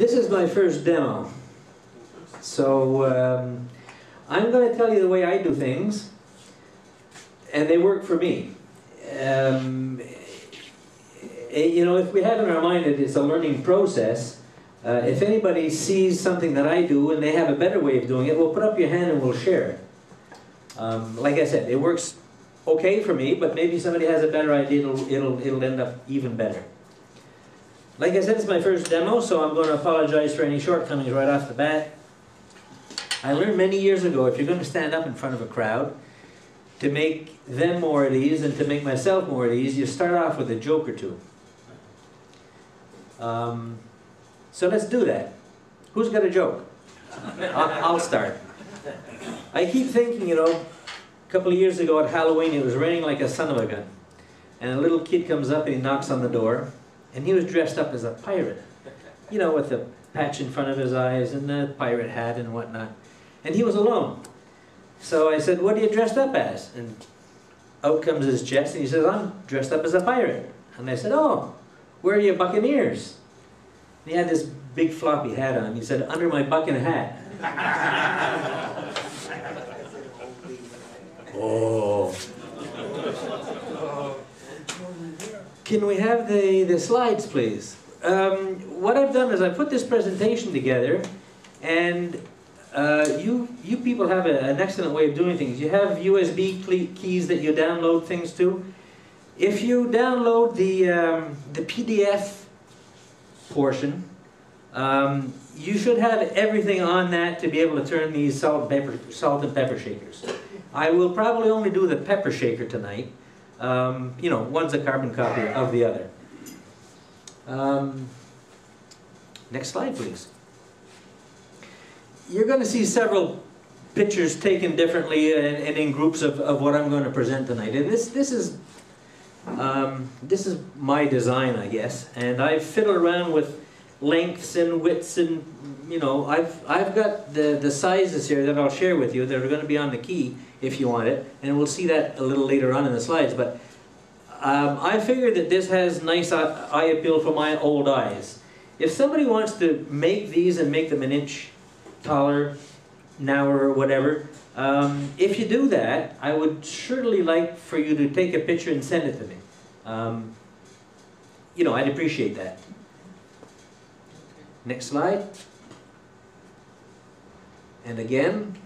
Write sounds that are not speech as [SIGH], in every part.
This is my first demo. So um, I'm going to tell you the way I do things, and they work for me. Um, eh, you know, if we have in our mind that it's a learning process, uh, if anybody sees something that I do and they have a better way of doing it, well, put up your hand and we'll share it. Um, like I said, it works okay for me, but maybe somebody has a better idea, it'll, it'll, it'll end up even better. Like I said, it's my first demo, so I'm going to apologize for any shortcomings right off the bat. I learned many years ago, if you're going to stand up in front of a crowd, to make them more at ease and to make myself more at ease, you start off with a joke or two. Um, so let's do that. Who's got a joke? I'll, I'll start. I keep thinking, you know, a couple of years ago at Halloween, it was raining like a son of a gun. And a little kid comes up and he knocks on the door, and he was dressed up as a pirate. You know, with the patch in front of his eyes and the pirate hat and whatnot. And he was alone. So I said, what are you dressed up as? And out comes his chest and he says, I'm dressed up as a pirate. And I said, oh, where are your buccaneers? And he had this big floppy hat on. He said, under my bucking hat. [LAUGHS] oh. Can we have the, the slides, please? Um, what I've done is I put this presentation together and uh, you, you people have a, an excellent way of doing things. You have USB keys that you download things to. If you download the, um, the PDF portion, um, you should have everything on that to be able to turn these salt pepper, salt and pepper shakers. I will probably only do the pepper shaker tonight. Um, you know, one's a carbon copy of the other. Um, next slide, please. You're going to see several pictures taken differently and, and, in groups of, of what I'm going to present tonight. And this, this is um, this is my design, I guess. And I've fiddled around with lengths and widths and, you know, I've, I've got the, the sizes here that I'll share with you that are going to be on the key if you want it. And we'll see that a little later on in the slides. But um, I figured that this has nice eye appeal for my old eyes. If somebody wants to make these and make them an inch taller, now or whatever. Um, if you do that, I would surely like for you to take a picture and send it to me. Um, you know, I'd appreciate that. Next slide. And again.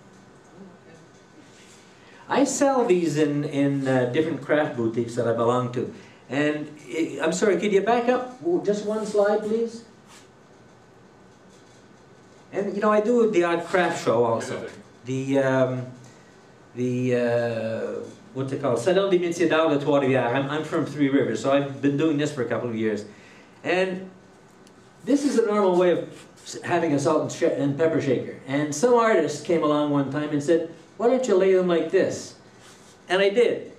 I sell these in, in uh, different craft boutiques that I belong to. And it, I'm sorry, could you back up just one slide, please? And you know, I do the odd craft show also. The um, the uh, what's it called? Salon des métiers d'art de Trois-Rivières. I'm, I'm from Three Rivers, so I've been doing this for a couple of years. And this is a normal way of having a salt and, and pepper shaker. And some artist came along one time and said, why don't you lay them like this? And I did.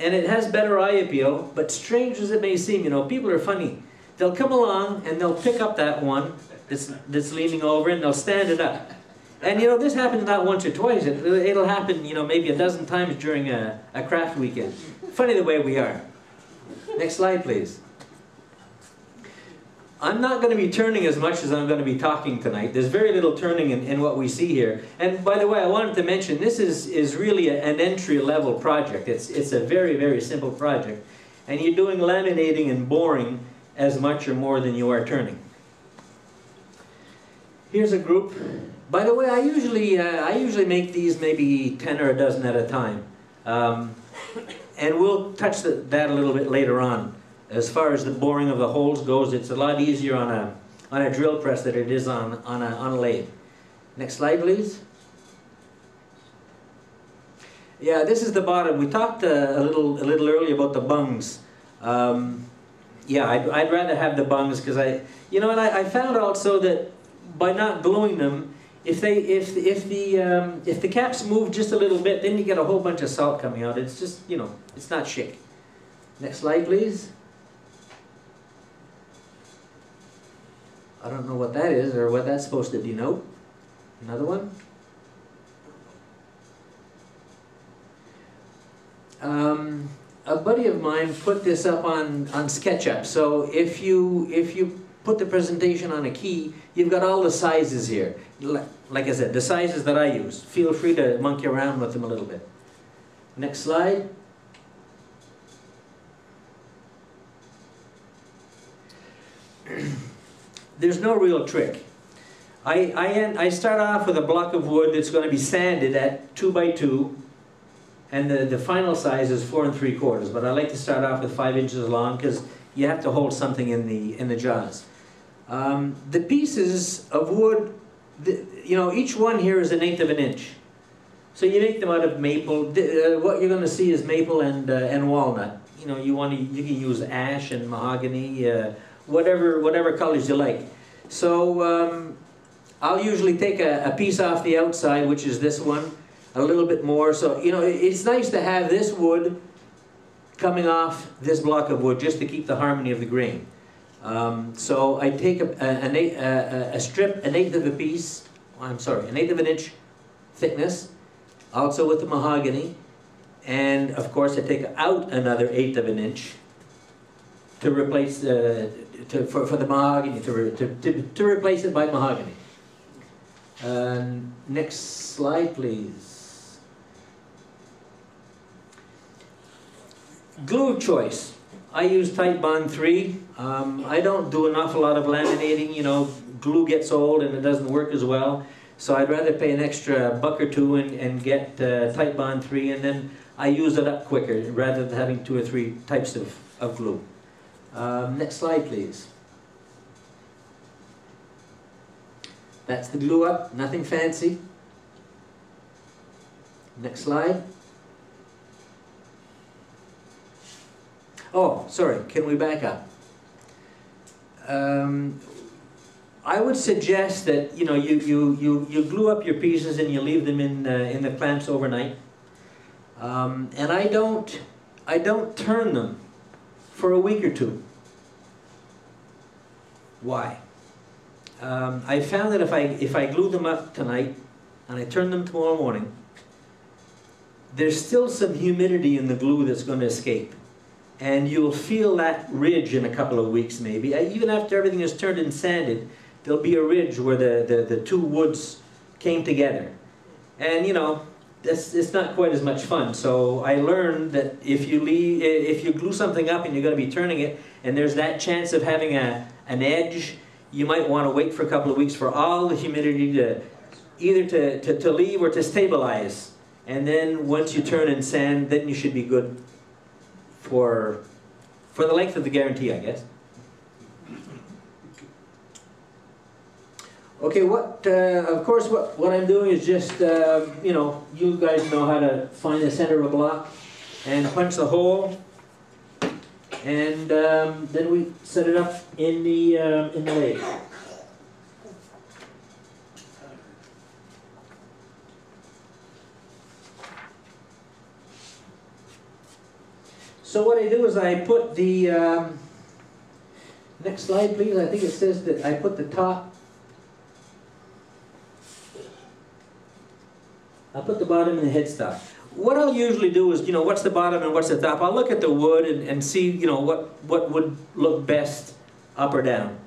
And it has better eye appeal, but strange as it may seem, you know, people are funny. They'll come along and they'll pick up that one that's, that's leaning over and they'll stand it up. And you know, this happens not once or twice. It, it'll happen, you know, maybe a dozen times during a, a craft weekend. Funny the way we are. Next slide, please. I'm not going to be turning as much as I'm going to be talking tonight. There's very little turning in, in what we see here. And by the way, I wanted to mention, this is, is really a, an entry-level project. It's, it's a very, very simple project. And you're doing laminating and boring as much or more than you are turning. Here's a group. By the way, I usually, uh, I usually make these maybe 10 or a dozen at a time. Um, and we'll touch the, that a little bit later on. As far as the boring of the holes goes, it's a lot easier on a, on a drill press than it is on, on, a, on a lathe. Next slide, please. Yeah, this is the bottom. We talked uh, a little a little earlier about the bungs. Um, yeah, I'd, I'd rather have the bungs because I, you know, and I, I found also that by not gluing them, if they if if the um, if the caps move just a little bit, then you get a whole bunch of salt coming out. It's just you know it's not chic. Next slide, please. I don't know what that is or what that's supposed to denote. Another one. Um, a buddy of mine put this up on on SketchUp. So if you if you put the presentation on a key, you've got all the sizes here. Like I said, the sizes that I use. Feel free to monkey around with them a little bit. Next slide. [CLEARS THROAT] There's no real trick. I, I, I start off with a block of wood that's going to be sanded at 2 by 2 and the, the final size is 4 and 3 quarters but I like to start off with 5 inches long because you have to hold something in the, in the jaws. Um, the pieces of wood, the, you know, each one here is an eighth of an inch. So you make them out of maple. Uh, what you're going to see is maple and, uh, and walnut. You know, you want to, you can use ash and mahogany, uh, whatever, whatever colors you like. So um, I'll usually take a, a piece off the outside, which is this one, a little bit more. So, you know, it's nice to have this wood coming off this block of wood just to keep the harmony of the grain. Um, so I take a, a, a, strip, an eighth of a piece, I'm sorry, an eighth of an inch thickness, also with the mahogany, and of course I take out another eighth of an inch to replace, uh, to, for, for the mahogany, to, to, to, to replace it by mahogany. Um, next slide, please. Glue choice. I use Titebond 3. Um, I don't do an awful lot of laminating, you know, glue gets old and it doesn't work as well. So I'd rather pay an extra buck or two and, and get uh, Titebond 3 and then I use it up quicker rather than having two or three types of, of glue. Um, next slide, please. That's the glue up, nothing fancy. Next slide. Oh, sorry, can we back up? Um, I would suggest that you know you, you, you, you glue up your pieces and you leave them in uh, in the clamps overnight. Um, and I don't I don't turn them for a week or two. Why? Um, I found that if I, if I glue them up tonight and I turn them tomorrow morning, there's still some humidity in the glue that's going to escape. And you'll feel that ridge in a couple of weeks maybe. Even after everything is turned and sanded, there'll be a ridge where the, the, the two woods came together. And you know, that's, it's not quite as much fun. So I learned that if you, leave, if you glue something up and you're going to be turning it, and there's that chance of having a, an edge you might want to wait for a couple of weeks for all the humidity to either to, to, to leave or to stabilize. And then once you turn and sand, then you should be good for, for the length of the guarantee, I guess. Okay, what, uh, of course, what, what I'm doing is just, uh, you know, you guys know how to find the center of a block and punch the hole and um, then we set it up in the uh, in the lathe. So what I do is I put the um, next slide, please. I think it says that I put the top. I put the bottom in the headstock what I'll usually do is, you know, what's the bottom and what's the top? I'll look at the wood and, and see, you know, what, what would look best up or down.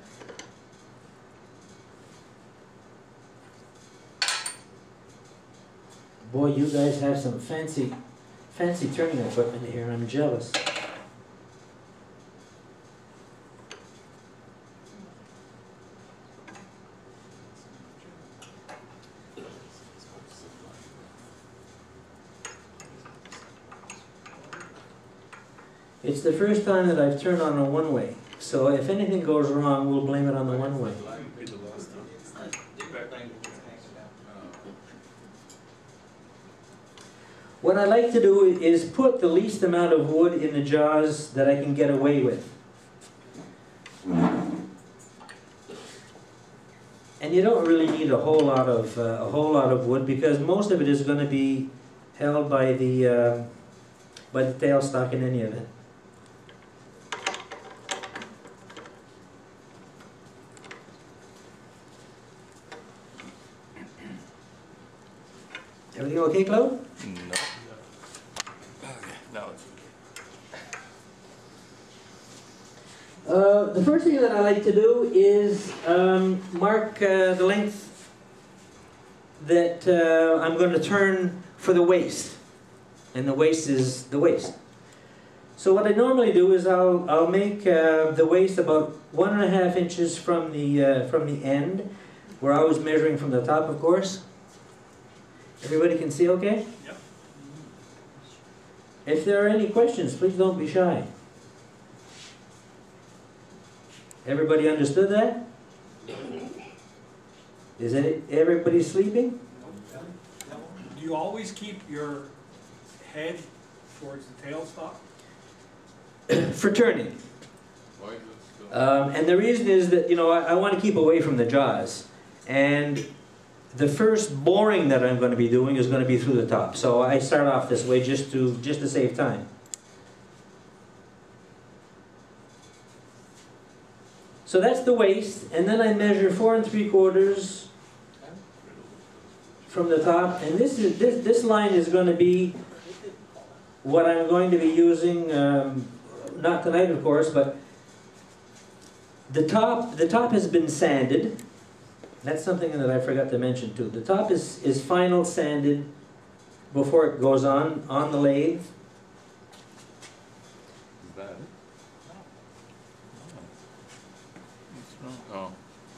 Boy, you guys have some fancy, fancy turning equipment here. I'm jealous. It's the first time that I've turned on a Oneway. So if anything goes wrong, we'll blame it on the Oneway. What I like to do is put the least amount of wood in the jaws that I can get away with. And you don't really need a whole lot of uh, a whole lot of wood because most of it is going to be held by the uh, by the tailstock in any event. Everything okay, Claude? No. Okay, no. Uh, the first thing that I like to do is um, mark uh, the length that uh, I'm going to turn for the waist. And the waist is the waist. So what I normally do is I'll, I'll make uh, the waist about one and a half inches from the, uh, from the end. We're always measuring from the top, of course. Everybody can see okay? Yep. If there are any questions, please don't be shy. Everybody understood that? Is it, everybody sleeping? Do you always keep your head towards the tailstock? [COUGHS] For turning. Why is it still? Um, and the reason is that, you know, I, I want to keep away from the jaws. And the first boring that I'm going to be doing is going to be through the top. So I start off this way just to, just to save time. So that's the waist, and then I measure four and three quarters from the top, and this is this this line is going to be what I'm going to be using, um, not tonight, of course, but the top the top has been sanded. That's something that I forgot to mention too. The top is is final sanded before it goes on on the lathe. Is that it? Oh,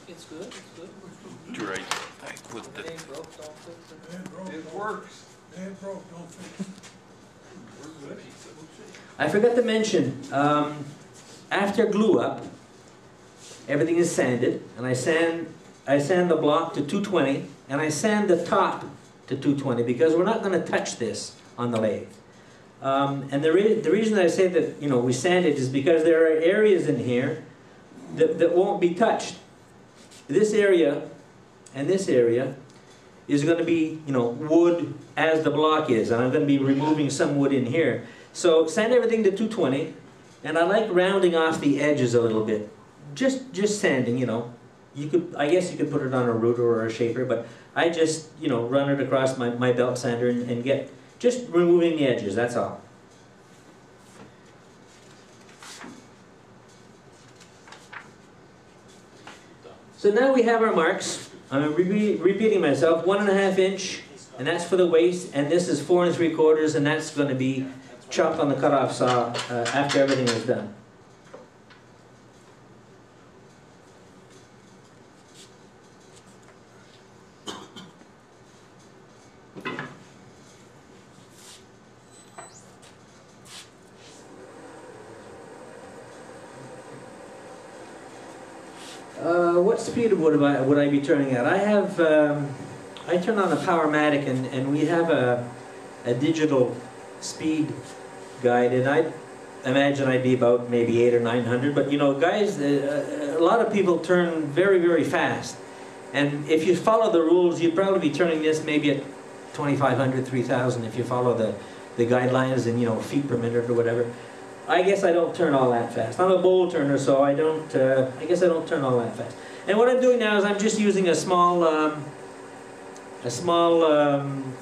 It's good, it's good. right. I put It the, ain't broke, don't fix it. It broke. It works. It broke, don't fix it. I forgot to mention, um, after glue up, everything is sanded, and I sand, I sand the block to 220, and I sand the top to 220 because we're not going to touch this on the lathe. Um, and the, re the reason I say that you know we sand it is because there are areas in here that, that won't be touched. This area and this area is going to be you know wood as the block is, and I'm going to be removing some wood in here. So sand everything to 220, and I like rounding off the edges a little bit. Just just sanding, you know. You could, I guess you could put it on a router or a shaper, but I just, you know, run it across my, my belt sander and, and get, just removing the edges, that's all. So now we have our marks. I'm re repeating myself, one and a half inch, and that's for the waist, and this is four and three quarters, and that's going to be chopped on the cutoff saw uh, after everything is done. Uh, what speed would I, would I be turning at? I have, um, I turn on a Powermatic and, and we have a, a digital speed guide and I imagine I'd be about maybe eight or 900, but you know, guys, uh, a lot of people turn very, very fast. And if you follow the rules, you'd probably be turning this maybe at 2,500, 3,000 if you follow the, the guidelines and, you know, feet per minute or whatever. I guess I don't turn all that fast. I'm a bowl turner, so I don't, uh, I guess I don't turn all that fast. And what I'm doing now is I'm just using a small, um, a small um,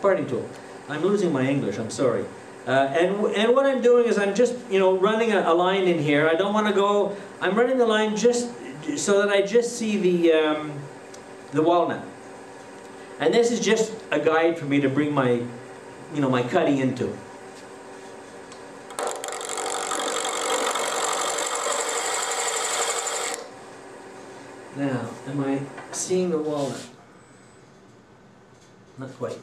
parting tool. I'm losing my English, I'm sorry. Uh, and, and what I'm doing is I'm just, you know, running a, a line in here. I don't want to go, I'm running the line just so that I just see the, um, the walnut. And this is just a guide for me to bring my, you know, my cutting into. Now, am I seeing the walnut? Not quite.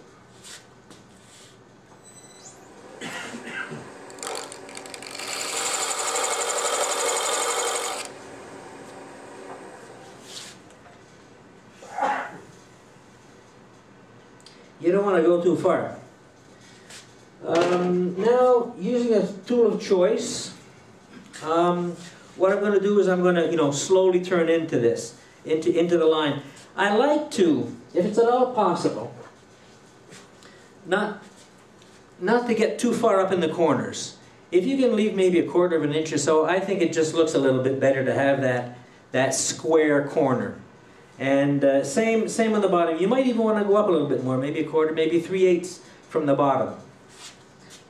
You don't want to go too far. Um, now, using a tool of choice, um, what I'm going to do is I'm going to, you know, slowly turn into this, into, into the line. I like to, if it's at all possible, not, not to get too far up in the corners. If you can leave maybe a quarter of an inch or so, I think it just looks a little bit better to have that, that square corner. And uh, same, same on the bottom. You might even want to go up a little bit more, maybe a quarter, maybe three eighths from the bottom.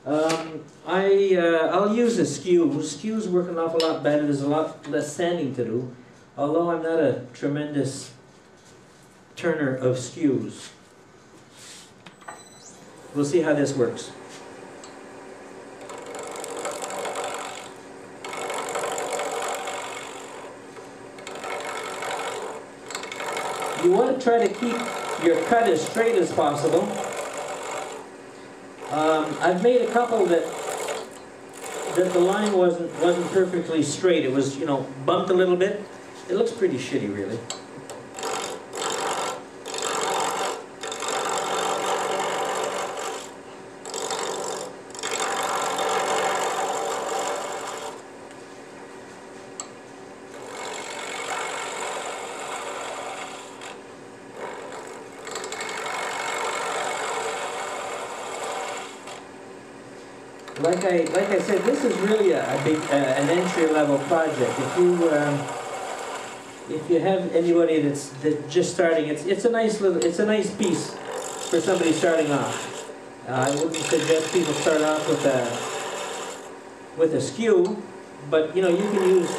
Um, I, uh, I'll use a skew. Skews work an awful lot better. There's a lot less sanding to do. Although I'm not a tremendous turner of skews. We'll see how this works. You want to try to keep your cut as straight as possible. Um, I've made a couple that that the line wasn't wasn't perfectly straight. It was, you know, bumped a little bit. It looks pretty shitty, really. Like I like I said, this is really a, a big uh, an entry level project. If you um, if you have anybody that's that just starting, it's it's a nice little it's a nice piece for somebody starting off. Uh, I wouldn't suggest people start off with a with a skew, but you know you can use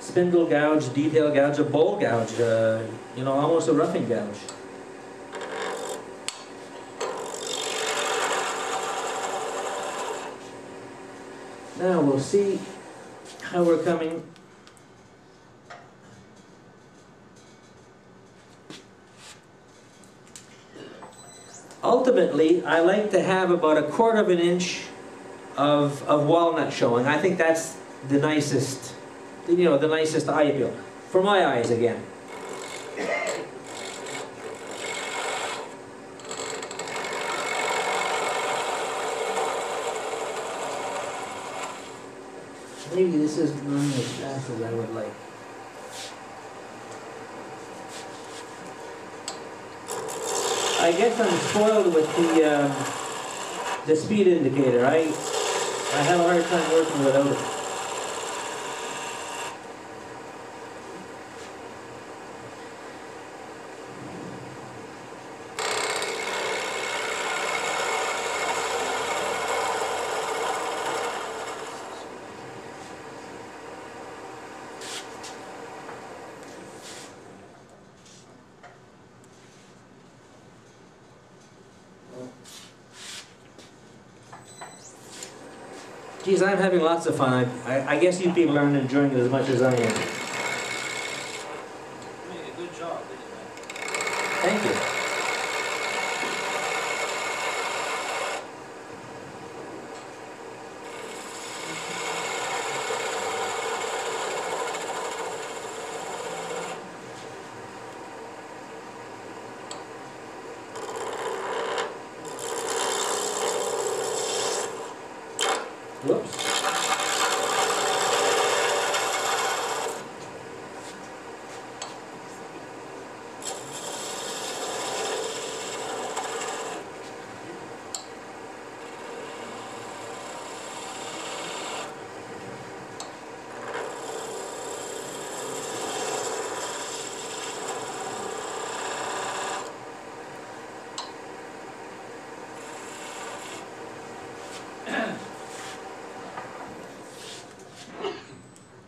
spindle gouge, detail gouge, a bowl gouge, uh, you know almost a roughing gouge. Now we'll see how we're coming. Ultimately, I like to have about a quarter of an inch of, of walnut showing. I think that's the nicest, you know, the nicest eye appeal. For my eyes, again. Maybe this isn't running as fast as I would like. I guess I'm spoiled with the um, the speed indicator. I I have a hard time working without it. Geez, I'm having lots of fun. I, I, I guess you people aren't enjoying it as much as I am. You made a good job, didn't you? Thank you. Whoops.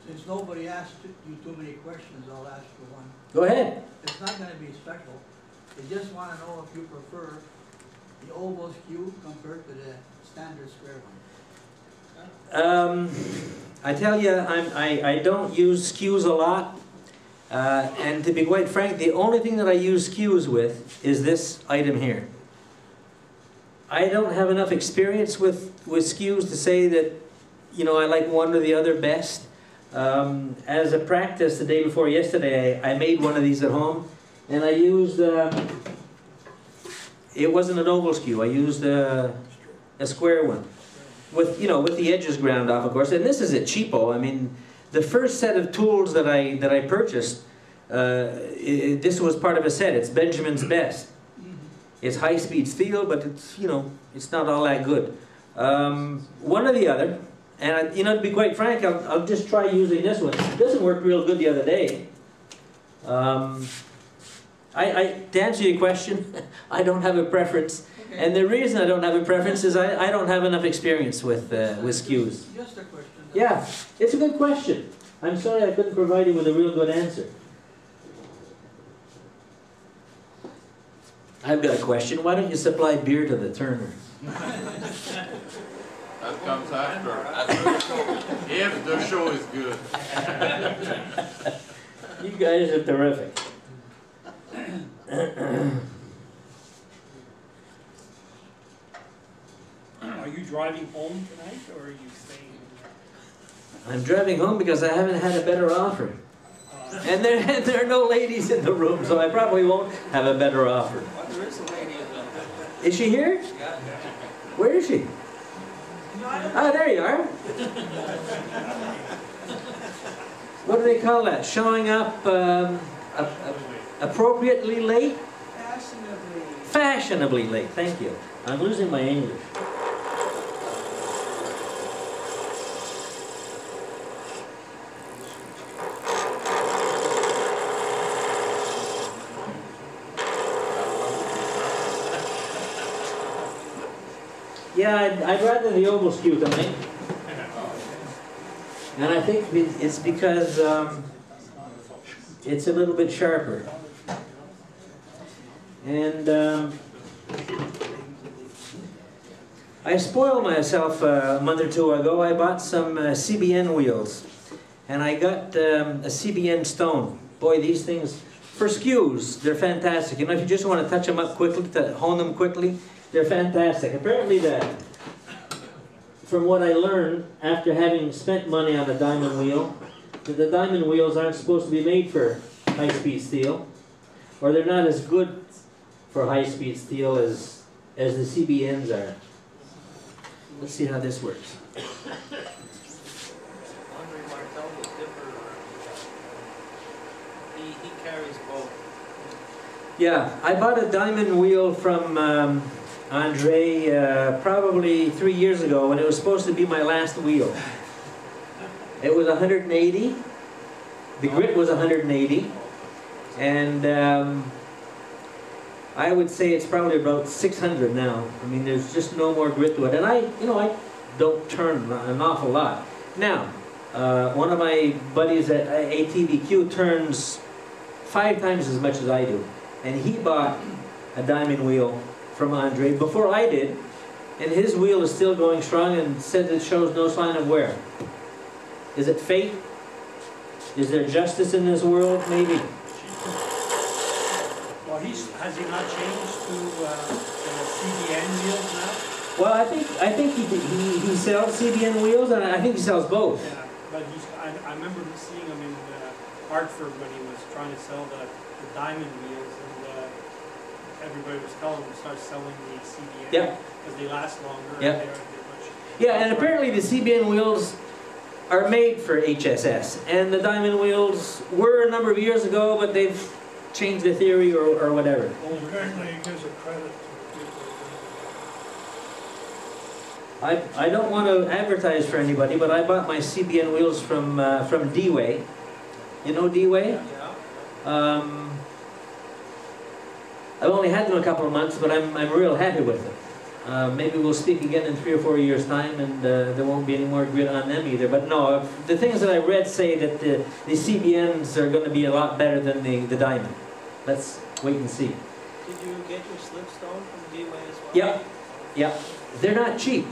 Since nobody asked you too many questions, I'll ask you one. Go ahead. It's not gonna be special. They just wanna know if you prefer the oval skew compared to the standard square one. Um, I tell you, I'm, I, I don't use skews a lot. Uh, and to be quite frank, the only thing that I use skews with is this item here. I don't have enough experience with, with skews to say that, you know, I like one or the other best. Um, as a practice, the day before yesterday, I, I made one of these at home, and I used, um, it wasn't an oval skew, I used a, a square one with you know with the edges ground off of course. And this is a cheapo. I mean the first set of tools that I that I purchased uh, i this was part of a set. It's Benjamin's best. It's high-speed steel but it's you know it's not all that good. Um, one or the other. And I, you know to be quite frank I'll, I'll just try using this one. It doesn't work real good the other day. Um, I, I, to answer your question [LAUGHS] I don't have a preference. And the reason I don't have a preference is I, I don't have enough experience with, uh, with skews. Just a question. Yeah, it's a good question. I'm sorry I couldn't provide you with a real good answer. I've got a question. Why don't you supply beer to the Turner? [LAUGHS] That comes after, after the show. If the show is good. You guys are terrific. [CLEARS THROAT] Are you driving home tonight, or are you staying? I'm driving home because I haven't had a better offer. uh, And there, [LAUGHS] and there are no ladies in the room, so I probably won't have a better offer. Well, there is a lady in the, Is she here? yeah. Where is she? Ah, there you are. What do they call that? Showing up um, a- a- appropriately late? Fashionably. Fashionably late, thank you. I'm losing my English. Yeah, I'd, I'd rather the oval skew tonight. And I think it's because um, it's a little bit sharper. And um, I spoiled myself uh, a month or two ago. I bought some uh, CBN wheels. And I got um, a CBN stone. Boy, these things, for skews, they're fantastic. You know, if you just want to touch them up quickly, to hone them quickly, they're fantastic. Apparently that, from what I learned after having spent money on a diamond wheel, that the diamond wheels aren't supposed to be made for high-speed steel. Or they're not as good for high-speed steel as, as the CBNs are. Let's see how this works. Andre Martel was differ. He, he carries both. Yeah, I bought a diamond wheel from um, Andre uh, probably three years ago, when it was supposed to be my last wheel. It was 180. The grit was 180, and um, I would say it's probably about 600 now. I mean, there's just no more grit to it, and I, you know, I don't turn an awful lot. Now, uh, one of my buddies at ATVQ turns five times as much as I do. And he bought a diamond wheel from Andre before I did. And his wheel is still going strong and says it shows no sign of wear. Is it fate? Is there justice in this world? Maybe. Well, he's, has he not changed to uh, CBN wheels now? Well, I think I think he, he, he sells CBN wheels and I think he sells both. Yeah, but he's, I, I remember seeing him in uh, Hartford when he was trying to sell the, the diamond uh, everybody was telling him to start selling the CBN. Yeah. Because they last longer Yeah. and they're, they're much. Yeah, and apparently the CBN wheels are made for HSS. And the diamond wheels were a number of years ago, but they've changed the theory or, or whatever. Well, apparently he gives a credit. I, I don't want to advertise for anybody, but I bought my CBN wheels from uh, from D-Way. You know D-Way? Yeah. Um, I've only had them a couple of months, but I'm, I'm real happy with them. Uh, maybe we'll speak again in three or four years' time, and uh, there won't be any more grit on them either. But no, the things that I read say that the, the CBNs are going to be a lot better than the, the diamond. Let's wait and see. Did you get your slipstone from D-Way as well? Yeah. Yeah, they're not cheap.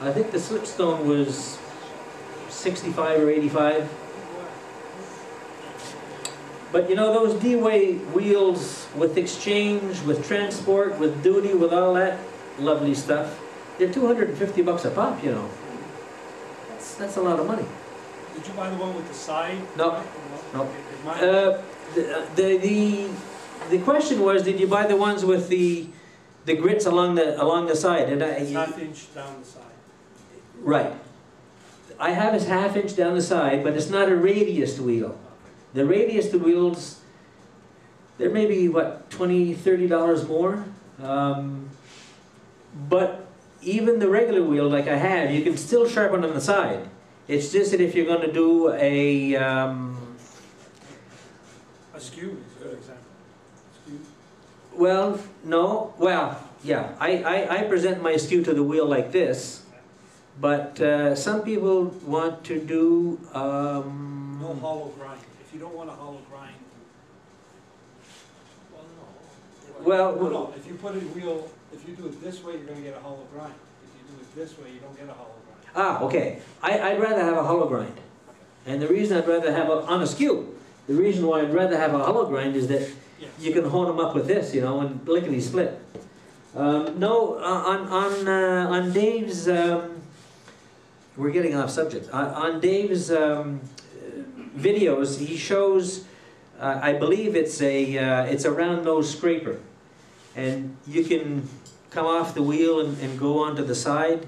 I think the slipstone was 65 or 85. But you know, those D-Way wheels with exchange, with transport, with duty, with all that lovely stuff, they're 250 bucks a pop, you know. That's, that's a lot of money. Did you buy the one with the side? No. No. 'cause mine- Uh, the, the, the, the question was, did you buy the ones with the, the grits along the, along the side? And I, half inch down the side. Right. I have a half inch down the side, but it's not a radius wheel. The radius the wheels, they're maybe, what, 20 $30 more? Um, but even the regular wheel like I have, you can still sharpen on the side. It's just that if you're going to do a, um, A skew is a good example. Skew. well, no, well, yeah, I, I, I present my skew to the wheel like this, but uh, some people want to do, um, No hollow grind, if you don't want a hollow grind. Well, no. Well, No, no, if you put a wheel, if you do it this way, you're gonna get a hollow grind. If you do it this way, you don't get a hollow grind. ah, okay, I, I'd rather have a hollow grind. And the reason I'd rather have a, on a skew, the reason why I'd rather have a hollow grind is that Yes. you can hone them up with this, you know, and lickety split. Um, no, uh, on on uh, on Dave's, um, we're getting off subject. On, on Dave's um, uh, videos, he shows, uh, I believe it's a uh, it's a round nose scraper, and you can come off the wheel and, and go onto the side.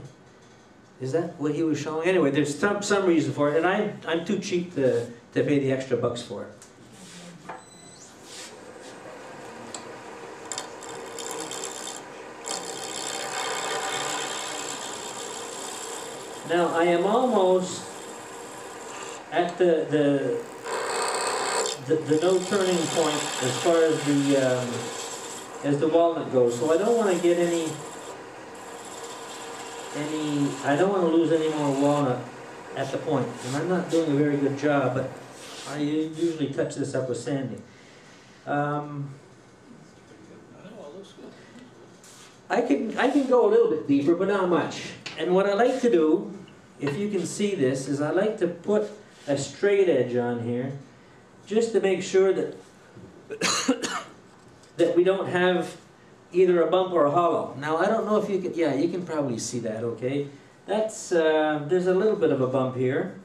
Is that what he was showing? Anyway, there's some some reason for it, and I I'm too cheap to to pay the extra bucks for it. Now, I am almost at the, the, the, the no turning point as far as the, um, as the walnut goes, so I don't wanna get any, any, I don't wanna lose any more walnut at the point, and I'm not doing a very good job, but I usually touch this up with sanding. Um. I can, I can go a little bit deeper, but not much. And what I like to do, if you can see this, is I like to put a straight edge on here, just to make sure that, [COUGHS] that we don't have either a bump or a hollow. Now, I don't know if you can, yeah, you can probably see that, okay? That's, uh, there's a little bit of a bump here.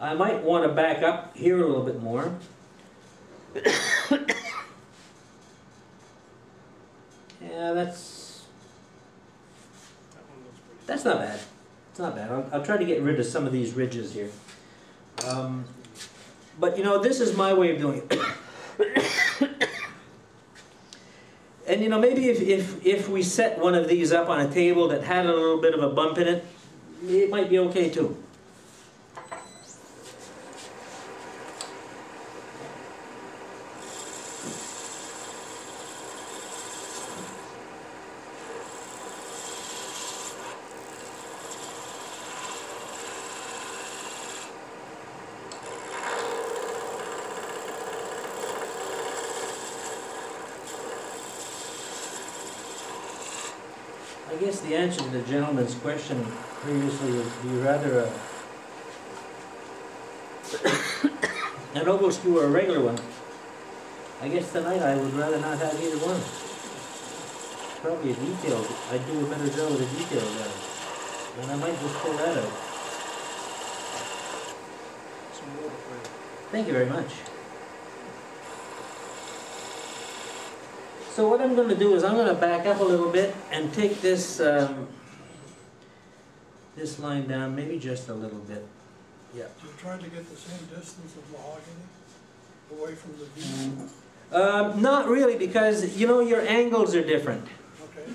I might want to back up here a little bit more. [COUGHS] Yeah, that's. That's not bad. It's not bad. I'll, I'll try to get rid of some of these ridges here. Um, but you know, this is my way of doing it. [COUGHS] and you know, maybe if, if, if we set one of these up on a table that had a little bit of a bump in it, it might be okay too. I guess the answer to the gentleman's question previously do you rather a an oval skew or a regular one? I guess tonight I would rather not have either one. Probably a detail, I'd do a better job with a detail gouge. And I might just pull that out. Some water for. Thank you very much. So what I'm gonna do is I'm gonna back up a little bit and take this, um, this line down, maybe just a little bit. Yeah. You tried to get the same distance of mahogany away from the view? Um, not really, because, you know, your angles are different. okay?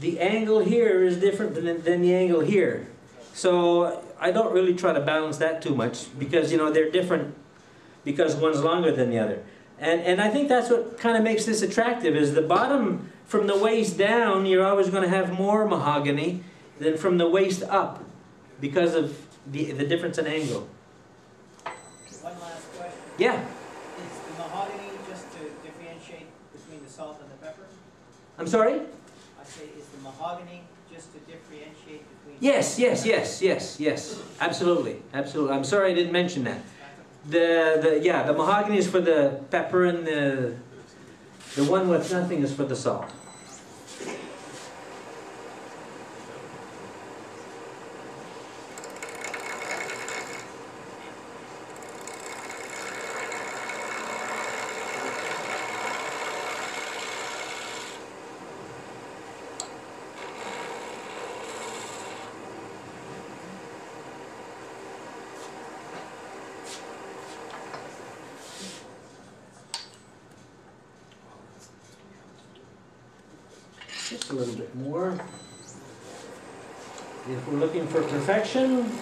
The angle here is different than, than the angle here. So I don't really try to balance that too much, because, you know, they're different, because one's longer than the other. And, and I think that's what kind of makes this attractive, is the bottom, from the waist down, you're always gonna have more mahogany than from the waist up, because of the, the difference in angle. One last question. Yeah, Is the mahogany just to differentiate between the salt and the pepper? I'm sorry? I say, is the mahogany just to differentiate between? Yes, yes, yes, yes, yes, absolutely, absolutely. I'm sorry I didn't mention that. The, the, yeah, the mahogany is for the pepper and the, the one with nothing is for the salt. Just a little bit more. If we're looking for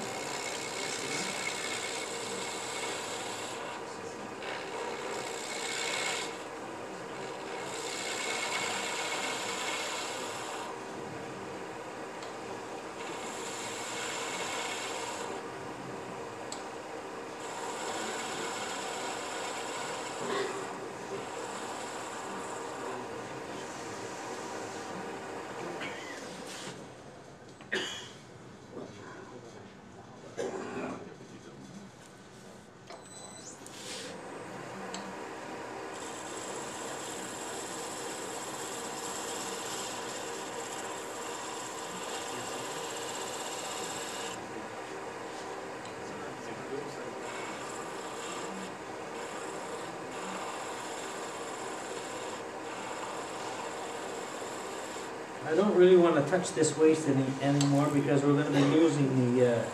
really wanna touch this waste any, anymore because we're gonna be losing the, uh,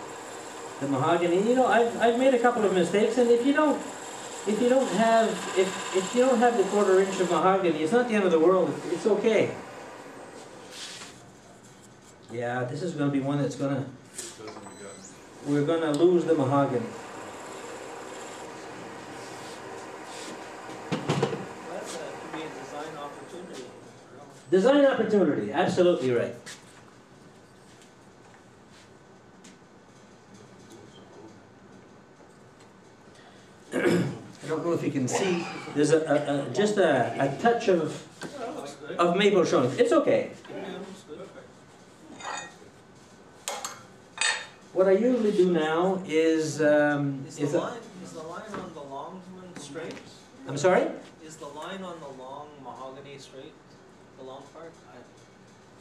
the mahogany. You know, I've, I've made a couple of mistakes and if you don't, if you don't have, if, if you don't have the quarter inch of mahogany, it's not the end of the world, it's okay. Yeah, this is gonna be one that's gonna, we're gonna lose the mahogany. That's a, could be a design opportunity. Design opportunity, absolutely right. I don't know if you can see, there's a, a, a just a, a touch of, Well, that looks good. of maple showing. It's okay. Yeah, looks good. What I usually do now is, um, Is is, the a- line, is the line on the long one straight? I'm sorry? Is the line on the long mahogany straight, the long part? I,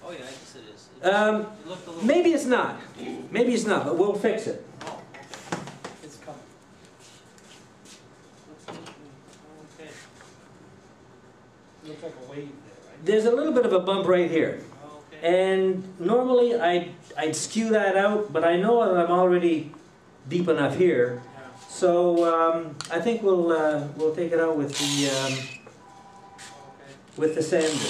oh yeah, I guess it is. It Um, It looked a little. maybe it's not. Maybe it's not, but we'll fix it. Oh, It's coming. okay. Looks like a wave there, right? There's a little bit of a bump right here. Okay. And normally I'd, I'd skew that out, but I know that I'm already deep enough here. So um, I think we'll, uh, we'll take it out with the, um, Okay. with the sander.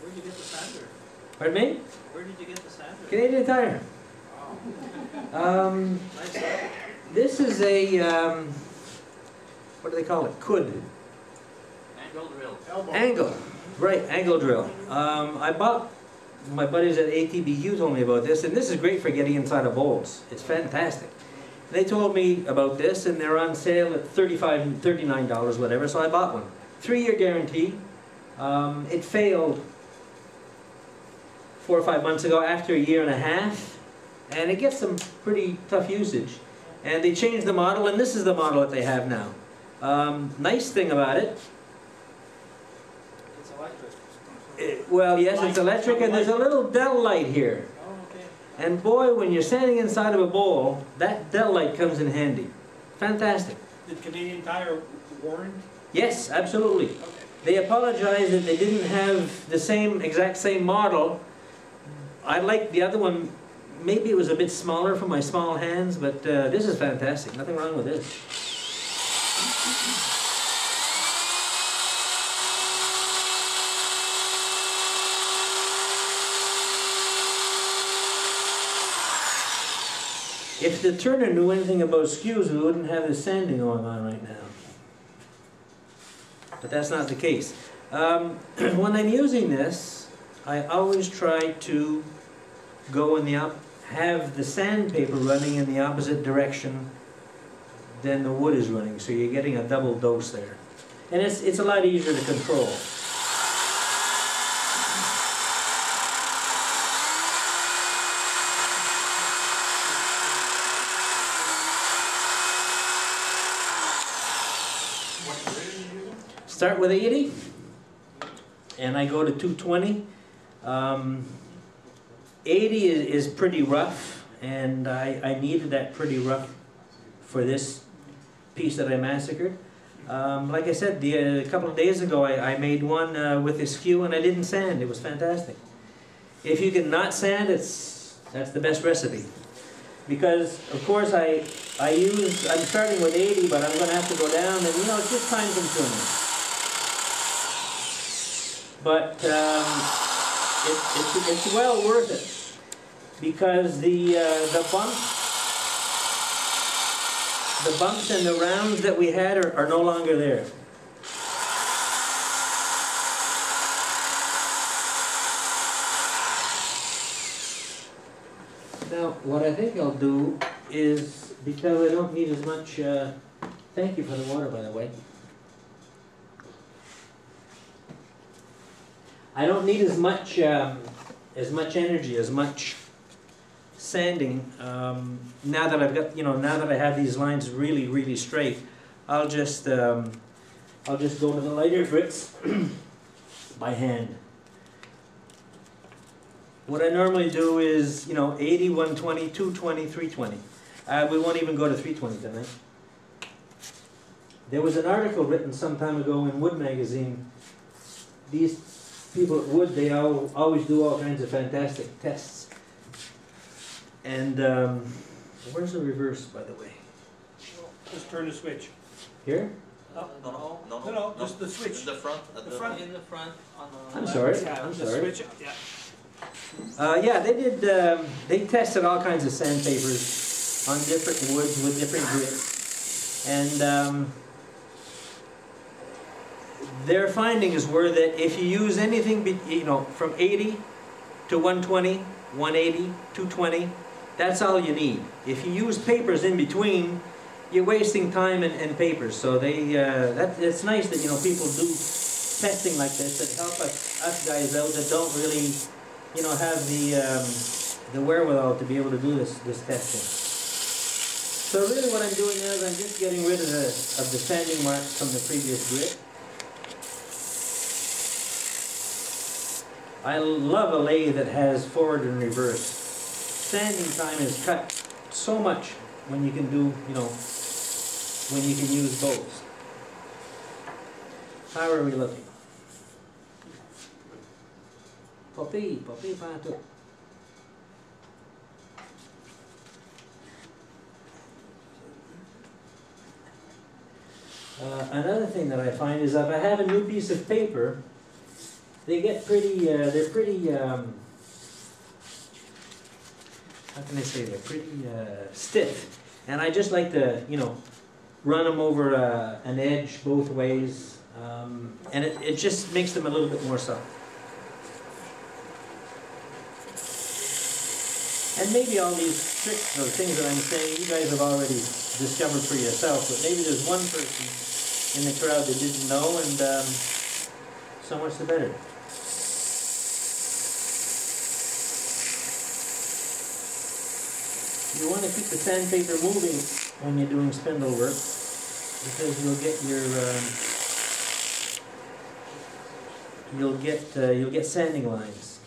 Where'd you get the sander? Pardon me? Where did you get the sander? Canadian Tire. Um, Nice stuff. this is a, um, what do they call it? Could. Angle drill. Angle, right, angle drill. Um, I bought, my buddies at ATBU told me about this, and this is great for getting inside of bowls. It's fantastic. They told me about this, and they're on sale at thirty-five, thirty-nine dollars, whatever, so I bought one. Three-year guarantee. Um, it failed four or five months ago after a year and a half, and it gets some pretty tough usage. And they changed the model, and this is the model that they have now. Um, nice thing about it, It's electric. it- well, yes, it's electric, and there's a little Dell light here. Oh, okay. And boy, when you're standing inside of a bowl, that Dell light comes in handy. Fantastic. Did Canadian Tire warn? Yes, absolutely. Okay. They apologized that they didn't have the same, exact same model. I liked the other one, maybe it was a bit smaller for my small hands, but uh, this is fantastic. Nothing wrong with this. If the turner knew anything about skews, we wouldn't have this sanding going on right now. But that's not the case. Um, [CLEARS THROAT] when I'm using this, I always try to go in the op, have the sandpaper running in the opposite direction than the wood is running, so you're getting a double dose there. And it's, it's a lot easier to control. Start with 80, and I go to 220. Um, 80 is, is pretty rough, and I, I needed that pretty rough for this piece that I massacred. Um, like I said, the, a couple of days ago, I, I made one uh, with a skew and I didn't sand. It was fantastic. If you can not sand, it's that's the best recipe. Because of course I I use I'm starting with 80, but I'm going to have to go down, and you know it's just time consuming. But um, it, it's it's well worth it because the uh, the bumps the bumps and the rounds that we had are, are no longer there. Now, what I think I'll do is because I don't need as much, uh, thank you for the water, by the way. I don't need as much, um, as much energy, as much sanding, um, now that I've got, you know, now that I have these lines really, really straight, I'll just, um, I'll just go to the lighter grits [CLEARS THROAT] by hand. What I normally do is, you know, 80, 120, 220, 320. Uh, we won't even go to 320 tonight. There was an article written some time ago in Wood Magazine. These people at Wood, they al always do all kinds of fantastic tests. And um, where's the reverse, by the way? Just turn the switch. Here? Uh, No, no, no, No, no, just the In switch. the front, The the. front. In the front, on the I'm left. sorry. Yeah, I'm the sorry. switch, yeah. Uh, yeah, they did. Um, they tested all kinds of sandpapers on different woods with different grits, and um, their findings were that if you use anything, be, you know, from 80 to 120, 180, 220, that's all you need. If you use papers in between, you're wasting time and, and papers. So they, uh, that it's nice that you know people do testing like this that help us, us guys out that don't really you know, have the, um, the wherewithal to be able to do this, this testing. So really what I'm doing is I'm just getting rid of the, of the sanding marks from the previous grit. I love a lathe that has forward and reverse. Sanding time is cut so much when you can do, you know, when you can use both. How are we looking? Poppy, Poppy Pato. Uh, another thing that I find is if I have a new piece of paper, they get pretty, uh, they're pretty, um, how can I say, they're pretty uh, stiff. And I just like to, you know, run them over uh, an edge both ways, um, and it, it just makes them a little bit more soft. And maybe all these tricks or things that I'm saying, you guys have already discovered for yourself, but maybe there's one person in the crowd that didn't know, and um, so much the better. You want to keep the sandpaper moving when you're doing spindle work, because you'll get your, um, you'll get, uh, you'll get sanding lines.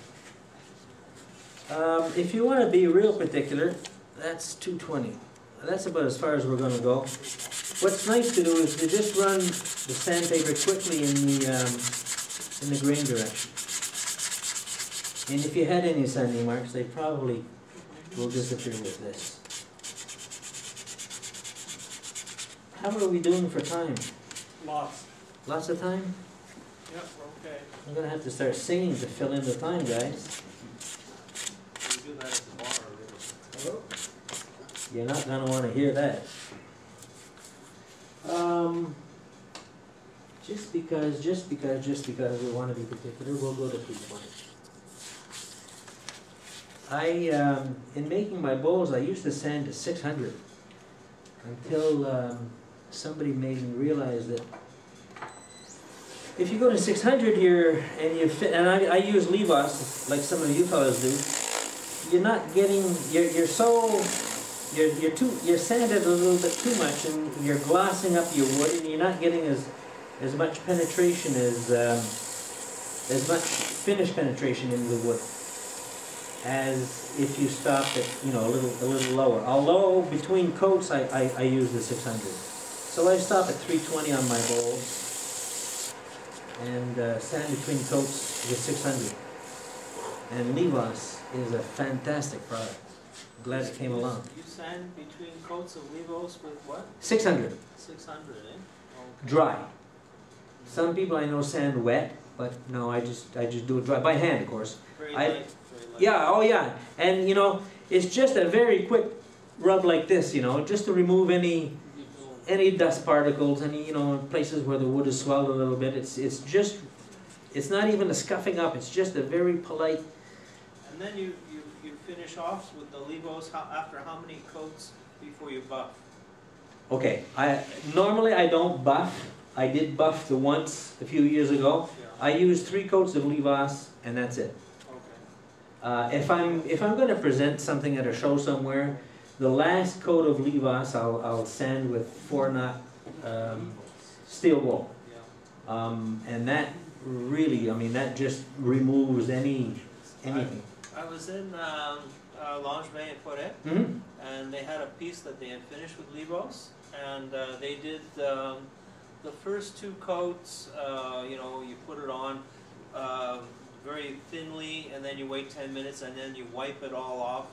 Um, if you want to be real particular, that's 220. That's about as far as we're going to go. What's nice to do is to just run the sandpaper quickly in the um, in the grain direction. And if you had any sanding marks, they probably will disappear with this. How are we doing for time? Lots. Lots of time? Yep, we're okay. I'm gonna have to start singing to fill in the time, guys. We do that at the bar, really. You're not gonna wanna hear that. Um, just because, just because, just because we wanna be particular, we'll go to three twenty. I, um, in making my bowls, I used to sand to six hundred until, um, somebody made me realize that if you go to six hundred here and you fit, and I, I use Livos, like some of you fellows do, you're not getting, you're, you're so you're, you're too, you're sanded a little bit too much and you're glossing up your wood and you're not getting as, as much penetration as, um, as much finish penetration into the wood as if you stopped at, you know, a little, a little lower. Although between coats, I, I, I use the six hundred. So I stop at three twenty on my bowls and, uh, sand between coats with six hundred. And Livos is a fantastic product. Glad it came along. You sand between coats of Livos with what? Six hundred, Six hundred, eh? Okay. dry. Some people I know sand wet, but no, I just, I just do it dry, by hand, of course. Very I- light. Yeah, oh yeah, and you know, it's just a very quick rub like this, you know, just to remove any, any dust particles, any, you know, places where the wood is swelled a little bit, it's, it's just, it's not even a scuffing up, it's just a very polite, And then you, you, you finish off with the Livos, how, after how many coats before you buff? Okay, I, normally I don't buff. I did buff the once a few years ago. Yeah, I use three coats of Livos and that's it. Uh, if I'm, if I'm gonna present something at a show somewhere, the last coat of Livos, I'll, I'll sand with four knot, um, steel wool. Um, and that really, I mean, that just removes any, anything. I was in, um, uh, Lange Bay in Forêt, hmm and they had a piece that they had finished with Livos, and uh, they did um, the first two coats. Uh, you know, you put it on um very thinly, and then you wait 10 minutes, and then you wipe it all off,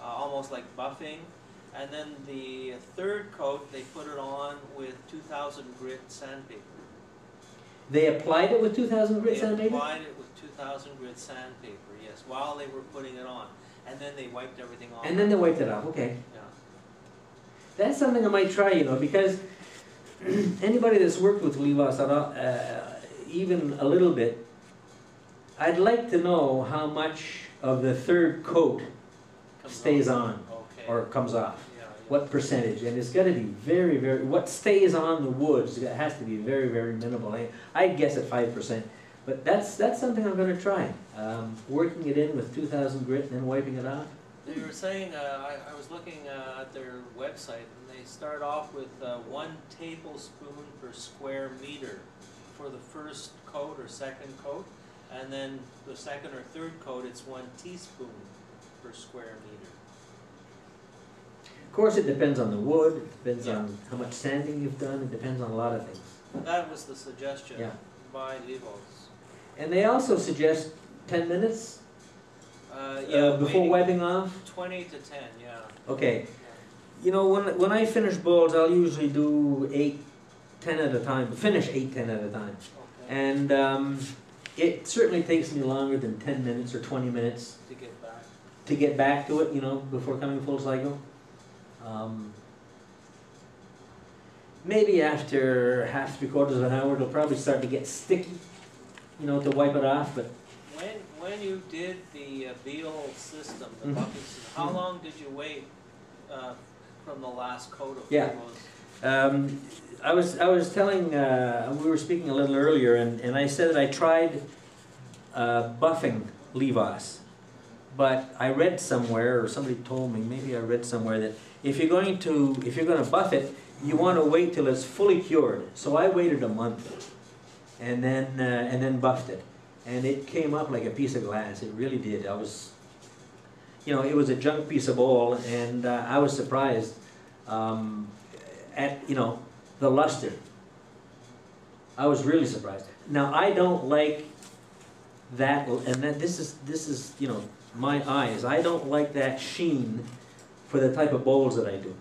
uh, almost like buffing. And then the third coat, they put it on with 2,000 grit sandpaper. They applied it with two thousand grit They sandpaper? applied it with 2,000 grit sandpaper, yes, while they were putting it on, and then they wiped everything off. And then they wiped it off, okay. yeah. That's something I might try, you know, because [CLEARS THROAT] anybody that's worked with at uh, even a little bit, I'd like to know how much of the third coat stays on Okay. or comes off. Yeah, yeah. What percentage? And it's gotta be very, very, what stays on the wood has to be very, very minimal. I, I'd guess at five percent. But that's, that's something I'm gonna try. Um, working it in with two thousand grit and then wiping it off. They were saying, uh, I, I was looking uh, at their website, and they start off with uh, one tablespoon per square meter for the first coat or second coat, and then the second or third coat, it's one teaspoon per square meter. Of course, it depends on the wood, it depends Yeah. on how much sanding you've done, it depends on a lot of things. That was the suggestion Yeah. by Livos. And they also suggest ten minutes Uh, uh, yeah, before waiting wiping off. Twenty to ten, yeah. Okay, you know, when, when I finish bowls, I'll usually do eight, ten at a time, finish eight, ten at a time. Okay, And um, it certainly takes me longer than ten minutes or twenty minutes to get back. to get back to it, you know, before coming full cycle. Um, maybe after half, three quarters of an hour, it'll probably start to get sticky, you know, to wipe it off, but When, when you did the uh, Beetle system, the Mhm. bucket system, how Mhm. long did you wait uh, from the last coat of Yeah. Um, I was, I was telling, uh, we were speaking a little earlier, and, and I said that I tried uh, buffing Livos. But I read somewhere, or somebody told me, maybe I read somewhere, that if you're going to, if you're gonna buff it, you wanna wait till it's fully cured. So I waited a month, and then, uh, and then buffed it. And it came up like a piece of glass, it really did. I was, you know, it was a junk piece of oil, and uh, I was surprised um, at, you know, the luster. I was really surprised. Now, I don't like that, and that, this is, this is, you know, my eyes, I don't like that sheen for the type of bowls that I do.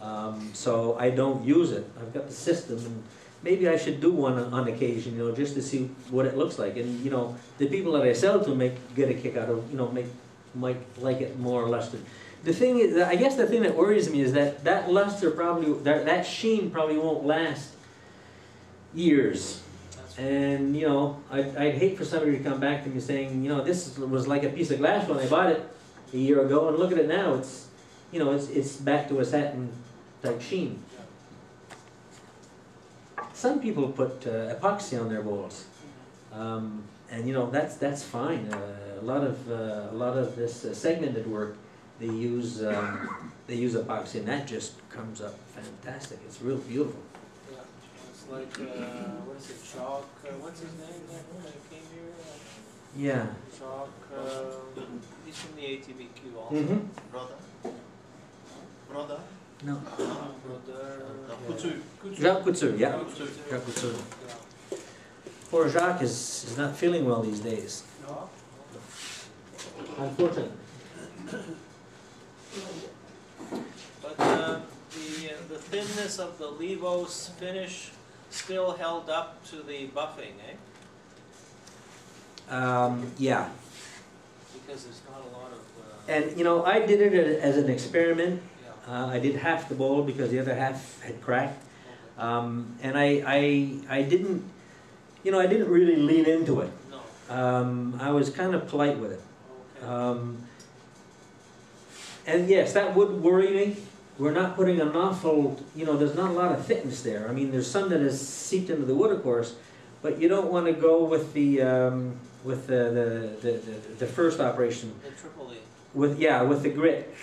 Um, so I don't use it. I've got the system, and maybe I should do one on, on occasion, you know, just to see what it looks like. And, you know, the people that I sell to make, get a kick out of, you know, make, might like it more luster. The thing is, I guess the thing that worries me is that that luster probably, that, that sheen probably won't last years. And, you know, I'd, I'd hate for somebody to come back to me saying, you know, this was like a piece of glass when I bought it a year ago, and look at it now, it's, you know, it's, it's back to a satin type sheen. Some people put uh, epoxy on their bowls, um, and you know, that's, that's fine. Uh, a lot of, uh, a lot of this uh, segmented work, they use, um, they use epoxy, and that just comes up fantastic, it's real beautiful. Yeah, it's like, uh, what is it, Jacques, uh, what's his name that that came here? Uh, Yeah. Jacques, uh, he's from the ATVQ also. Mm-hmm. Brother? Brother? No. Brother- Couture. Jacques Couture, yeah. Couture. Jacques Couture. Yeah. Poor Jacques is, is not feeling well these days, No? unfortunately. But uh, the, uh, the thinness of the Livos finish still held up to the buffing, eh? Um, yeah, Because there's not a lot of, uh, and you know, I did it as an experiment. yeah. Uh, I did half the bowl because the other half had cracked. okay. Um, and I, I, I didn't, you know, I didn't really lean into it. No, Um, I was kind of polite with it. okay. Um, and yes, that would worry me we're not putting an awful, you know, there's not a lot of thickness there. I mean, there's some that has seeped into the wood, of course, but you don't wanna go with the, um, with the, the, the, the- the first operation. The triple E. With, yeah, with the grit.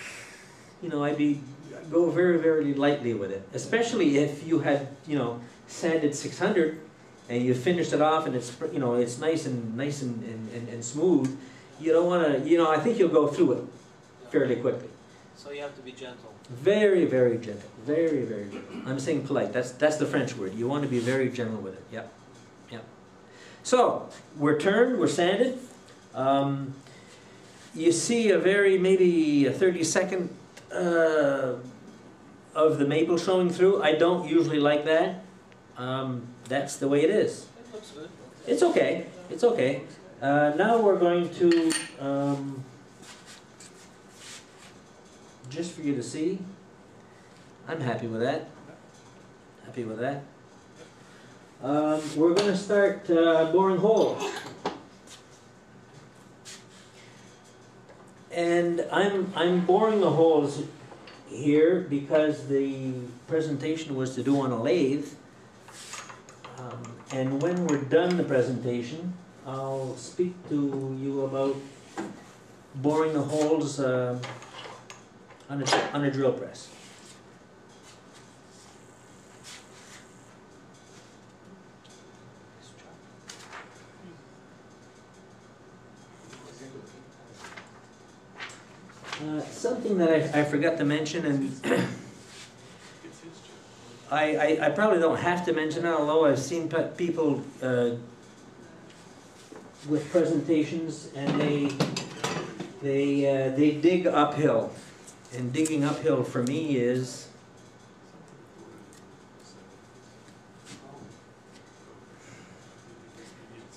You know, I'd be, go very, very lightly with it, especially if you had, you know, sanded six hundred and you finished it off and it's, you know, it's nice and, nice and, and, and- and smooth. You don't wanna, you know, I think you'll go through it fairly quickly. So you have to be gentle. Very, very gentle, very, very gentle. I'm saying polite, that's, that's the French word. You want to be very gentle with it, yep, yep. So, we're turned, we're sanded. Um, you see a very, maybe a thirty second, uh, of the maple showing through. I don't usually like that. Um, that's the way it is. It looks good. It's okay, it's okay. Uh, now we're going to, um, just for you to see, I'm happy with that. Happy with that. Um, we're gonna start, uh, boring holes. And I'm, I'm boring the holes here because the presentation was to do on a lathe. Um, And when we're done the presentation, I'll speak to you about boring the holes uh, on a, on a drill press. Uh, Something that I, I forgot to mention, and [COUGHS] I, I, I probably don't have to mention it, although I've seen people uh, with presentations and they, they, uh, they dig uphill. And digging uphill for me is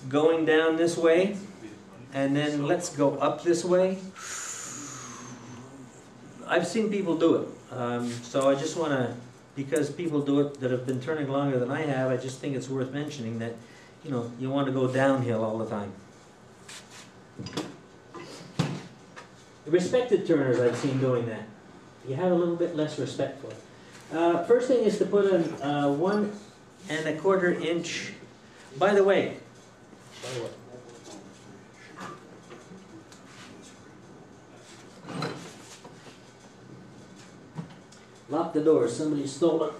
going down this way and then let's go up this way. I've seen people do it, um, so I just wanna, because people do it that have been turning longer than I have, I just think it's worth mentioning that, you know, you wanna go downhill all the time. The respected turners I've seen doing that. You have a little bit less respect for it. Uh, first thing is to put in, uh, one and a quarter inch, by the way, Lock the door, somebody stole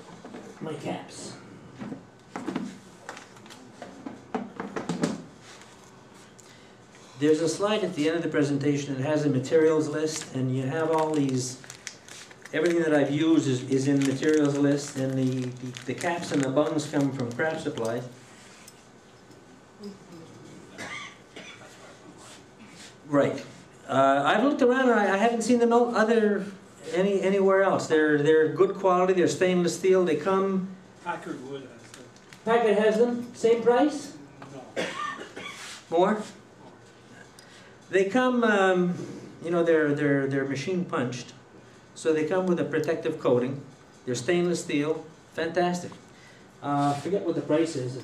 my caps. There's a slide at the end of the presentation, that has a materials list, and you have all these, everything that I've used is, is in the materials list, and the, the- the caps and the bungs come from craft supply. Right. Uh, I've looked around and I, I haven't seen them no other, any, anywhere else. They're, they're good quality, they're stainless steel, they come, Packard Wood has Packard has them, same price? no. More? They come, um, you know, they're, they're, they're machine punched, so they come with a protective coating. They're stainless steel, fantastic. Uh, forget what the price is,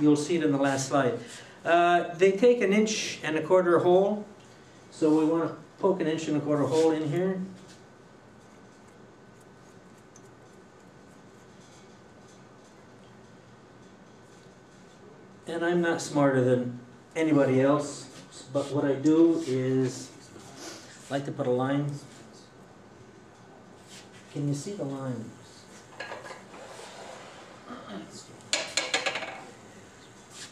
you'll see it in the last slide. Uh, they take an inch and a quarter hole, so we wanna poke an inch and a quarter hole in here. And I'm not smarter than anybody else, but what I do is, I like to put a line. Can you see the line?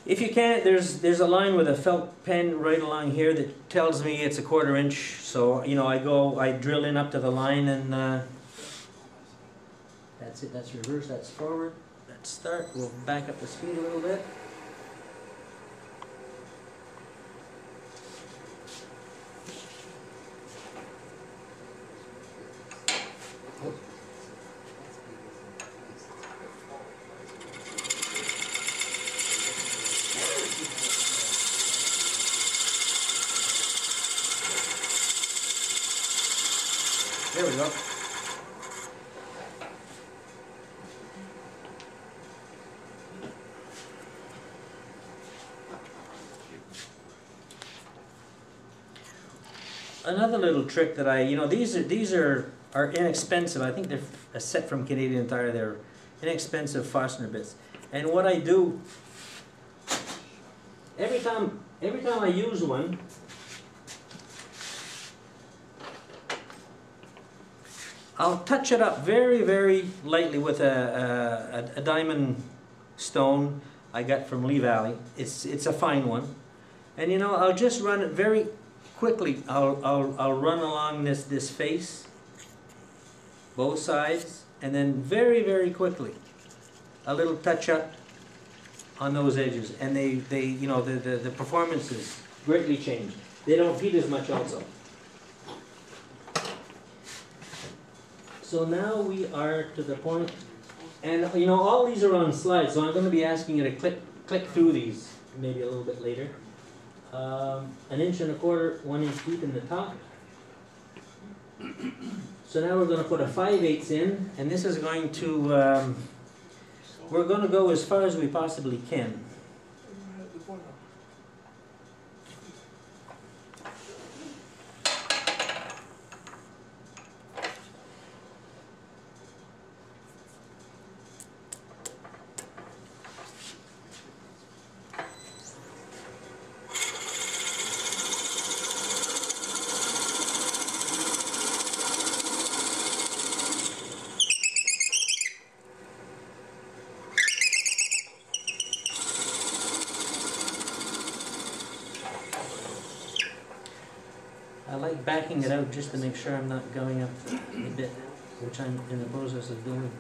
If you can't, there's, there's a line with a felt pen right along here that tells me it's a quarter inch, so, you know, I go, I drill in up to the line and, uh, that's it, that's reverse, that's forward, that's start, we'll back up the speed a little bit. There we go. Another little trick that I, you know, these are, these are are inexpensive. I think they're a set from Canadian Tire. They're inexpensive Forstner bits. And what I do every time every time I use one, I'll touch it up very very lightly with a, a, a diamond stone I got from Lee Valley. It's it's a fine one, and you know I'll just run it very quickly. I'll I'll I'll run along this this face, both sides, and then very very quickly, a little touch up on those edges, and they they you know the the, the performance is greatly changed. They don't heat as much also. So now we are to the point and you know, all these are on slides, so I'm going to be asking you to click click through these maybe a little bit later. Um, an inch and a quarter, one inch deep in the top. So now we're going to put a 5 eighths in, and this is going to, um, we're going to go as far as we possibly can. I like backing it out just to make sure I'm not going up a bit, which I'm in the process of doing.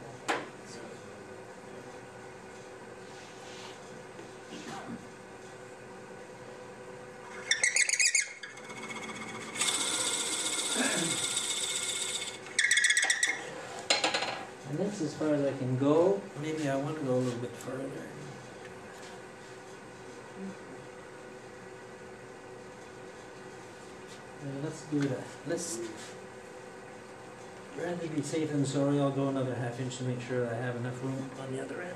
And that's as far as I can go. Maybe I want to go a little bit further. Uh, let's do that. Let's, rather be safe than sorry, I'll go another half inch to make sure that I have enough room on the other end.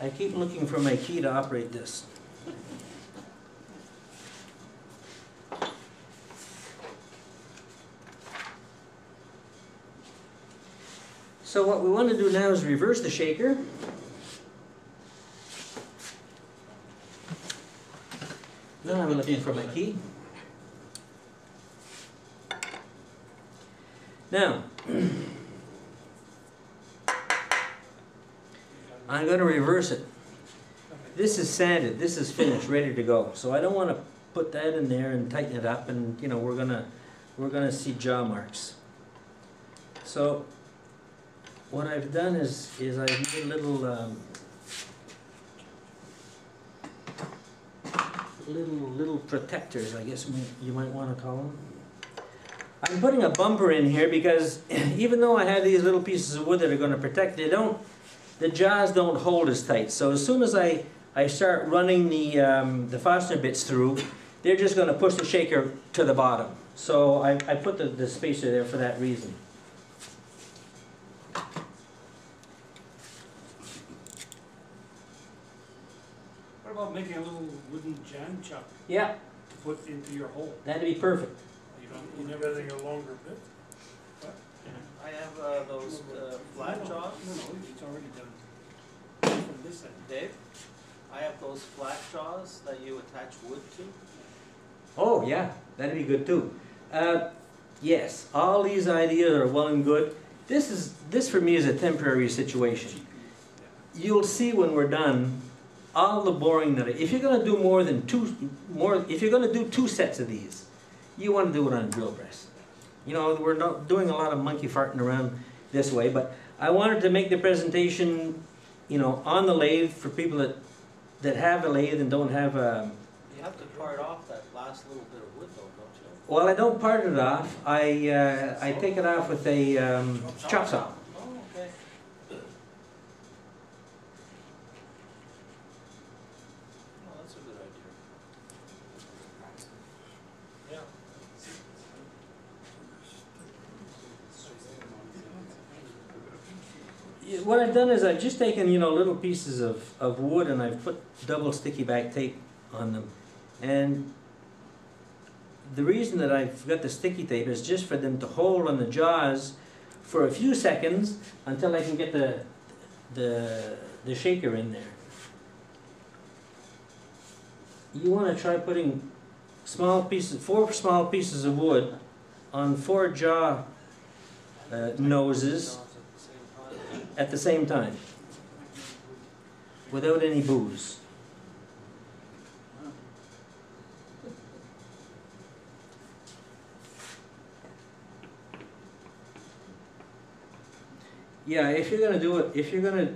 I keep looking for my key to operate this. So what we want to do now is reverse the shaker. Now I'm looking for my key. Now, [CLEARS THROAT] I'm going to reverse it. This is sanded, this is finished, ready to go. So I don't want to put that in there and tighten it up and, you know, we're going to we're going to see jaw marks. So what I've done is, is I've made little, um, little, little protectors, I guess you might want to call them. I'm putting a bumper in here because [CLEARS THROAT] even though I have these little pieces of wood that are going to protect, they don't, the jaws don't hold as tight. So as soon as I, I start running the, um, the Forstner bits through, they're just going to push the shaker to the bottom. So I, I put the, the spacer there for that reason. What about making a little wooden jam chuck Yeah, to put into your hole? that'd be perfect. You don't, you never. Getting a longer bit. I have uh, those uh, flat jaws. No, no, it's already done. From this end. Dave, I have those flat jaws that you attach wood to. Oh, yeah, that'd be good too. Uh, yes, all these ideas are well and good. This is this for me is a temporary situation. You'll see when we're done all the boring that if you're going to do more than two more if you're going to do two sets of these, you want to do it on a drill press. You know, we're not doing a lot of monkey farting around this way, but I wanted to make the presentation, you know, on the lathe for people that that have a lathe and don't have a You have to part off that last little bit of wood though, don't you? Well, I don't part it off. I uh, I take it off with a um, chop saw. Oh, okay. Oh, that's a good idea. Take what I've done is I've just taken, you know, little pieces of, of wood and I've put double sticky back tape on them. And the reason that I've got the sticky tape is just for them to hold on the jaws for a few seconds until I can get the, the, the shaker in there. You wanna try putting small pieces, four small pieces of wood on four jaw uh, noses at the same time, without any booze. Yeah, if you're gonna do it, if you're gonna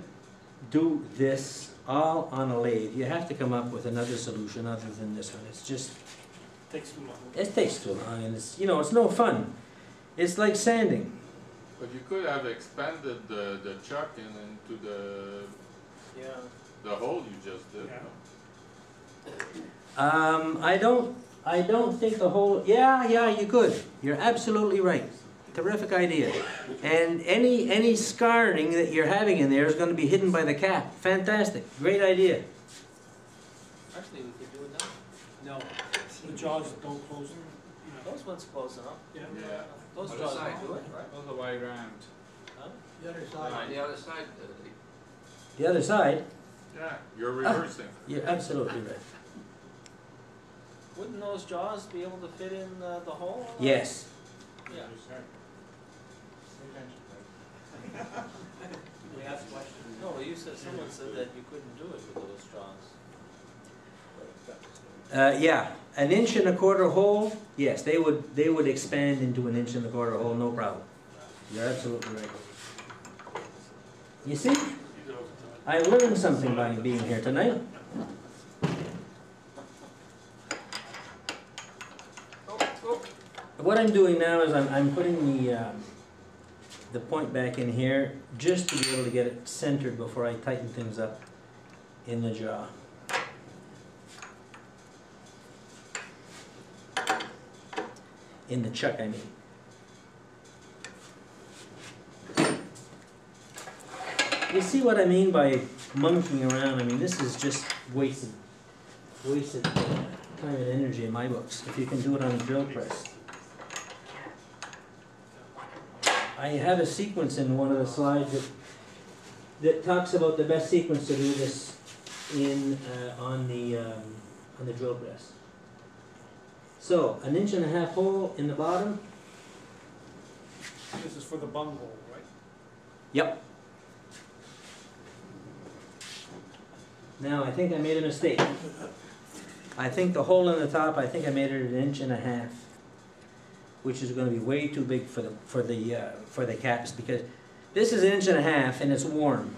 do this all on a lathe, you have to come up with another solution other than this one. It's just, Takes too long. it takes too long and it's, you know, it's no fun. It's like sanding. But you could have expanded the, the chuck in into the, Yeah. the hole you just did. Yeah. Um, I don't, I don't think the whole, yeah, yeah, you could. You're absolutely right. Terrific idea. And any, any scarring that you're having in there is gonna be hidden by the cap. Fantastic, great idea. Actually, we could do it now. No, the jaws don't close, you know. Those ones close enough. Yeah. Yeah. Those Other jaws side. don't it, right? Other way round. Huh? The other On side, the other side, uh, The other side, Yeah, you're reversing. you're absolutely right. Wouldn't those jaws be able to fit in uh, the hole? Yes. Yeah. [LAUGHS] We asked questions. No, you said, someone said that you couldn't do it with those jaws. Uh, yeah, an inch and a quarter hole, yes, they would, they would expand into an inch and a quarter hole, no problem. You're absolutely right. You see, I learned something by being here tonight. What I'm doing now is I'm, I'm putting the, um, the point back in here just to be able to get it centered before I tighten things up in the jaw. In the chuck, I mean. You see what I mean by monkeying around? I mean, this is just wasted, wasted time and energy in my books, if you can do it on a drill press. I have a sequence in one of the slides that, that talks about the best sequence to do this in, uh, on the, um, on the drill press. So, an inch and a half hole in the bottom, This is for the bung hole, right? Yep. Now, I think I made a mistake. I think the hole in the top, I think I made it an inch and a half, which is gonna be way too big for the, for the, uh, for the caps, because this is an inch and a half and it's warm.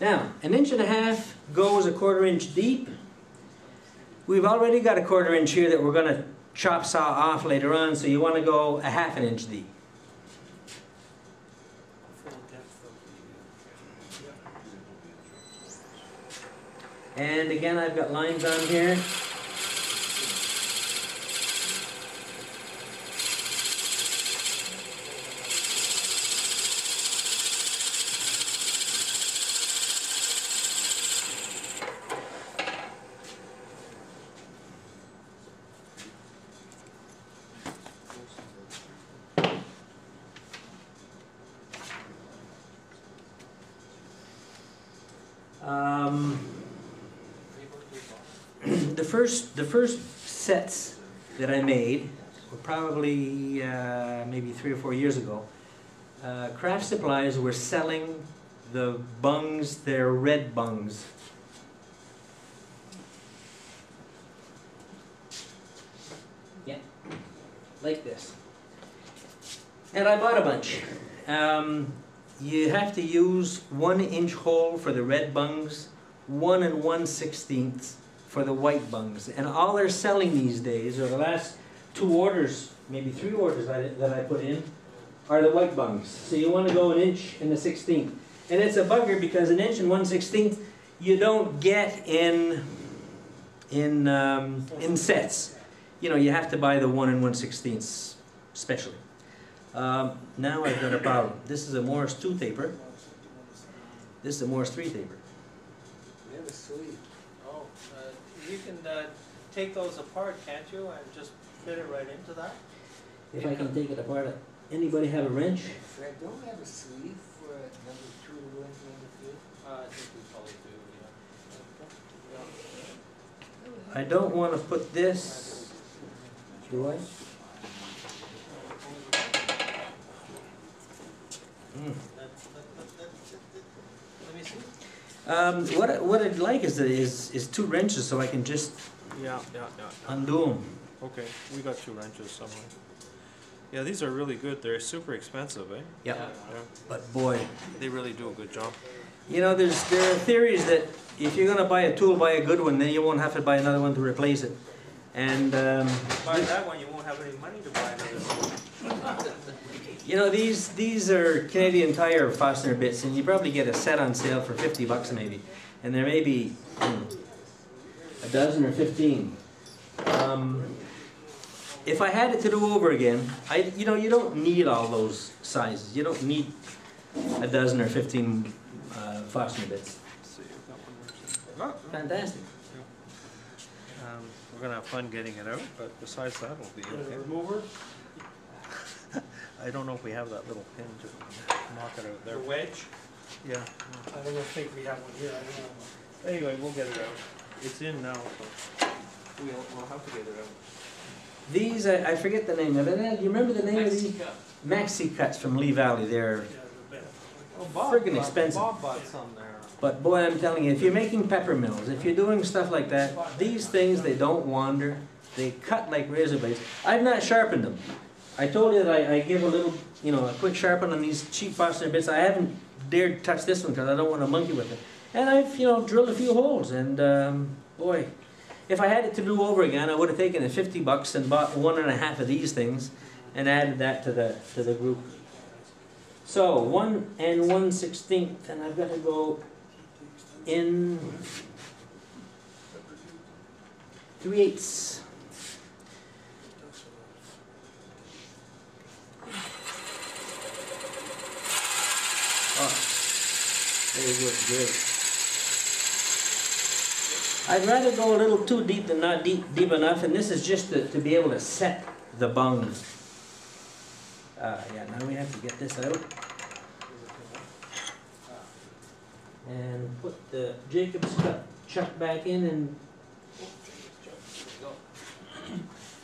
Now, an inch and a half goes a quarter inch deep. We've already got a quarter inch here that we're gonna chop saw off later on, so you wanna go a half an inch deep. And again, I've got lines on here. Um, the first, the first sets that I made were probably uh, maybe three or four years ago. Uh, craft supplies were selling the bungs, they're red bungs. Yeah, like this. And I bought a bunch. Um, you have to use one inch hole for the red bungs, one and one sixteenth for the white bungs. And all they're selling these days, or the last two orders, maybe three orders I, that I put in, are the white bungs. So you want to go an inch and a sixteenth. And it's a bugger because an inch and one sixteenth you don't get in in um, in sets. you know, you have to buy the one and one sixteenths specially. Um, now I've got a problem. This is a Morse two taper. This is a Morse three taper. We have a sleeve. Oh, uh, you can, uh, take those apart, can't you, and just fit it right into that? If I can take it apart, anybody have a wrench? Fred, don't we have a sleeve for number two to go into number three? Uh, I think we probably do, yeah. I don't want to put this. Do I? Hmm. Let me see. Um, what, I- what I'd like is, is, is two wrenches so I can just Yeah, yeah, yeah. undo them. Okay, we got two wrenches somewhere. Yeah, these are really good. They're super expensive, eh? Yep. Yeah, But boy, they really do a good job. you know, there's, there are theories that if you're gonna buy a tool, buy a good one, then you won't have to buy another one to replace it. And, um, Buy that one, you won't have any money to buy another. [LAUGHS] you know, these, these are Canadian Tire Forstner bits and you probably get a set on sale for fifty bucks maybe. And there may be, hmm, a dozen or fifteen. Um, if I had it to do over again, I, you know, you don't need all those sizes. You don't need a dozen or fifteen, uh, Forstner bits. See, if that one works. Fantastic. Um, we're gonna have fun getting it out, but besides that, it'll be The okay. remover, I don't know if we have that little pin to knock it out the there. wedge, Yeah. I don't know, think we have one here, I don't know. Anyway, we'll get it out. It's in now, so we'll, we'll have to get it out. These, I, I forget the name of it. Ed, Do you remember the name of these? Mexico. Maxi cuts from Lee Valley. They're, Yeah, the bed. Oh, Bob Friggin' bought- expensive. Bob bought some there. but boy, I'm telling you, if you're making pepper mills, if you're doing stuff like that, these things, they don't wander. They cut like razor blades. I've not sharpened them. I told you that I, I give a little, you know, a quick sharpen on these cheap Forstner bits. I haven't dared touch this one because I don't want to monkey with it. And I've, you know, drilled a few holes and, um, boy, if I had it to do over again, I would have taken the fifty bucks and bought one and a half of these things and added that to the, to the group. So, one and one sixteenth, and I've got to go in three eighths. Very good, good. I'd rather go a little too deep than not deep, deep enough, and this is just to, to be able to set the bung. Uh, yeah, now we have to get this out. And put the Jacob's cut chuck back in and,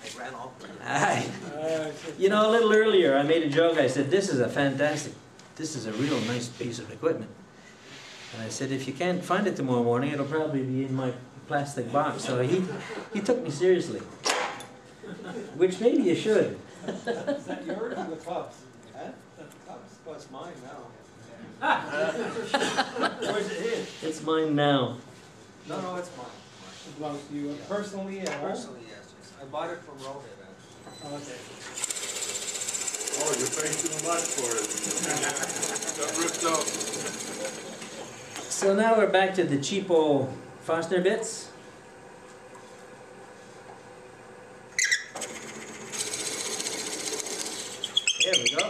I ran off. You know, a little earlier, I made a joke, I said, this is a fantastic, this is a real nice piece of equipment. And I said, if you can't find it tomorrow morning, it'll probably be in my plastic box, so he, he took me seriously. Which maybe you should. Is that yours or the club's? Huh? The club's, well, it's mine now. [LAUGHS] Where's it hid? It's mine now. No, no, it's mine. It belongs to you personally at home? Personally, yes, yes. I bought it from Rohit, actually. Oh, Okay. Oh, you're paying too much for it. [LAUGHS] Got ripped out. So now we're back to the cheapo Forstner bits. There we go.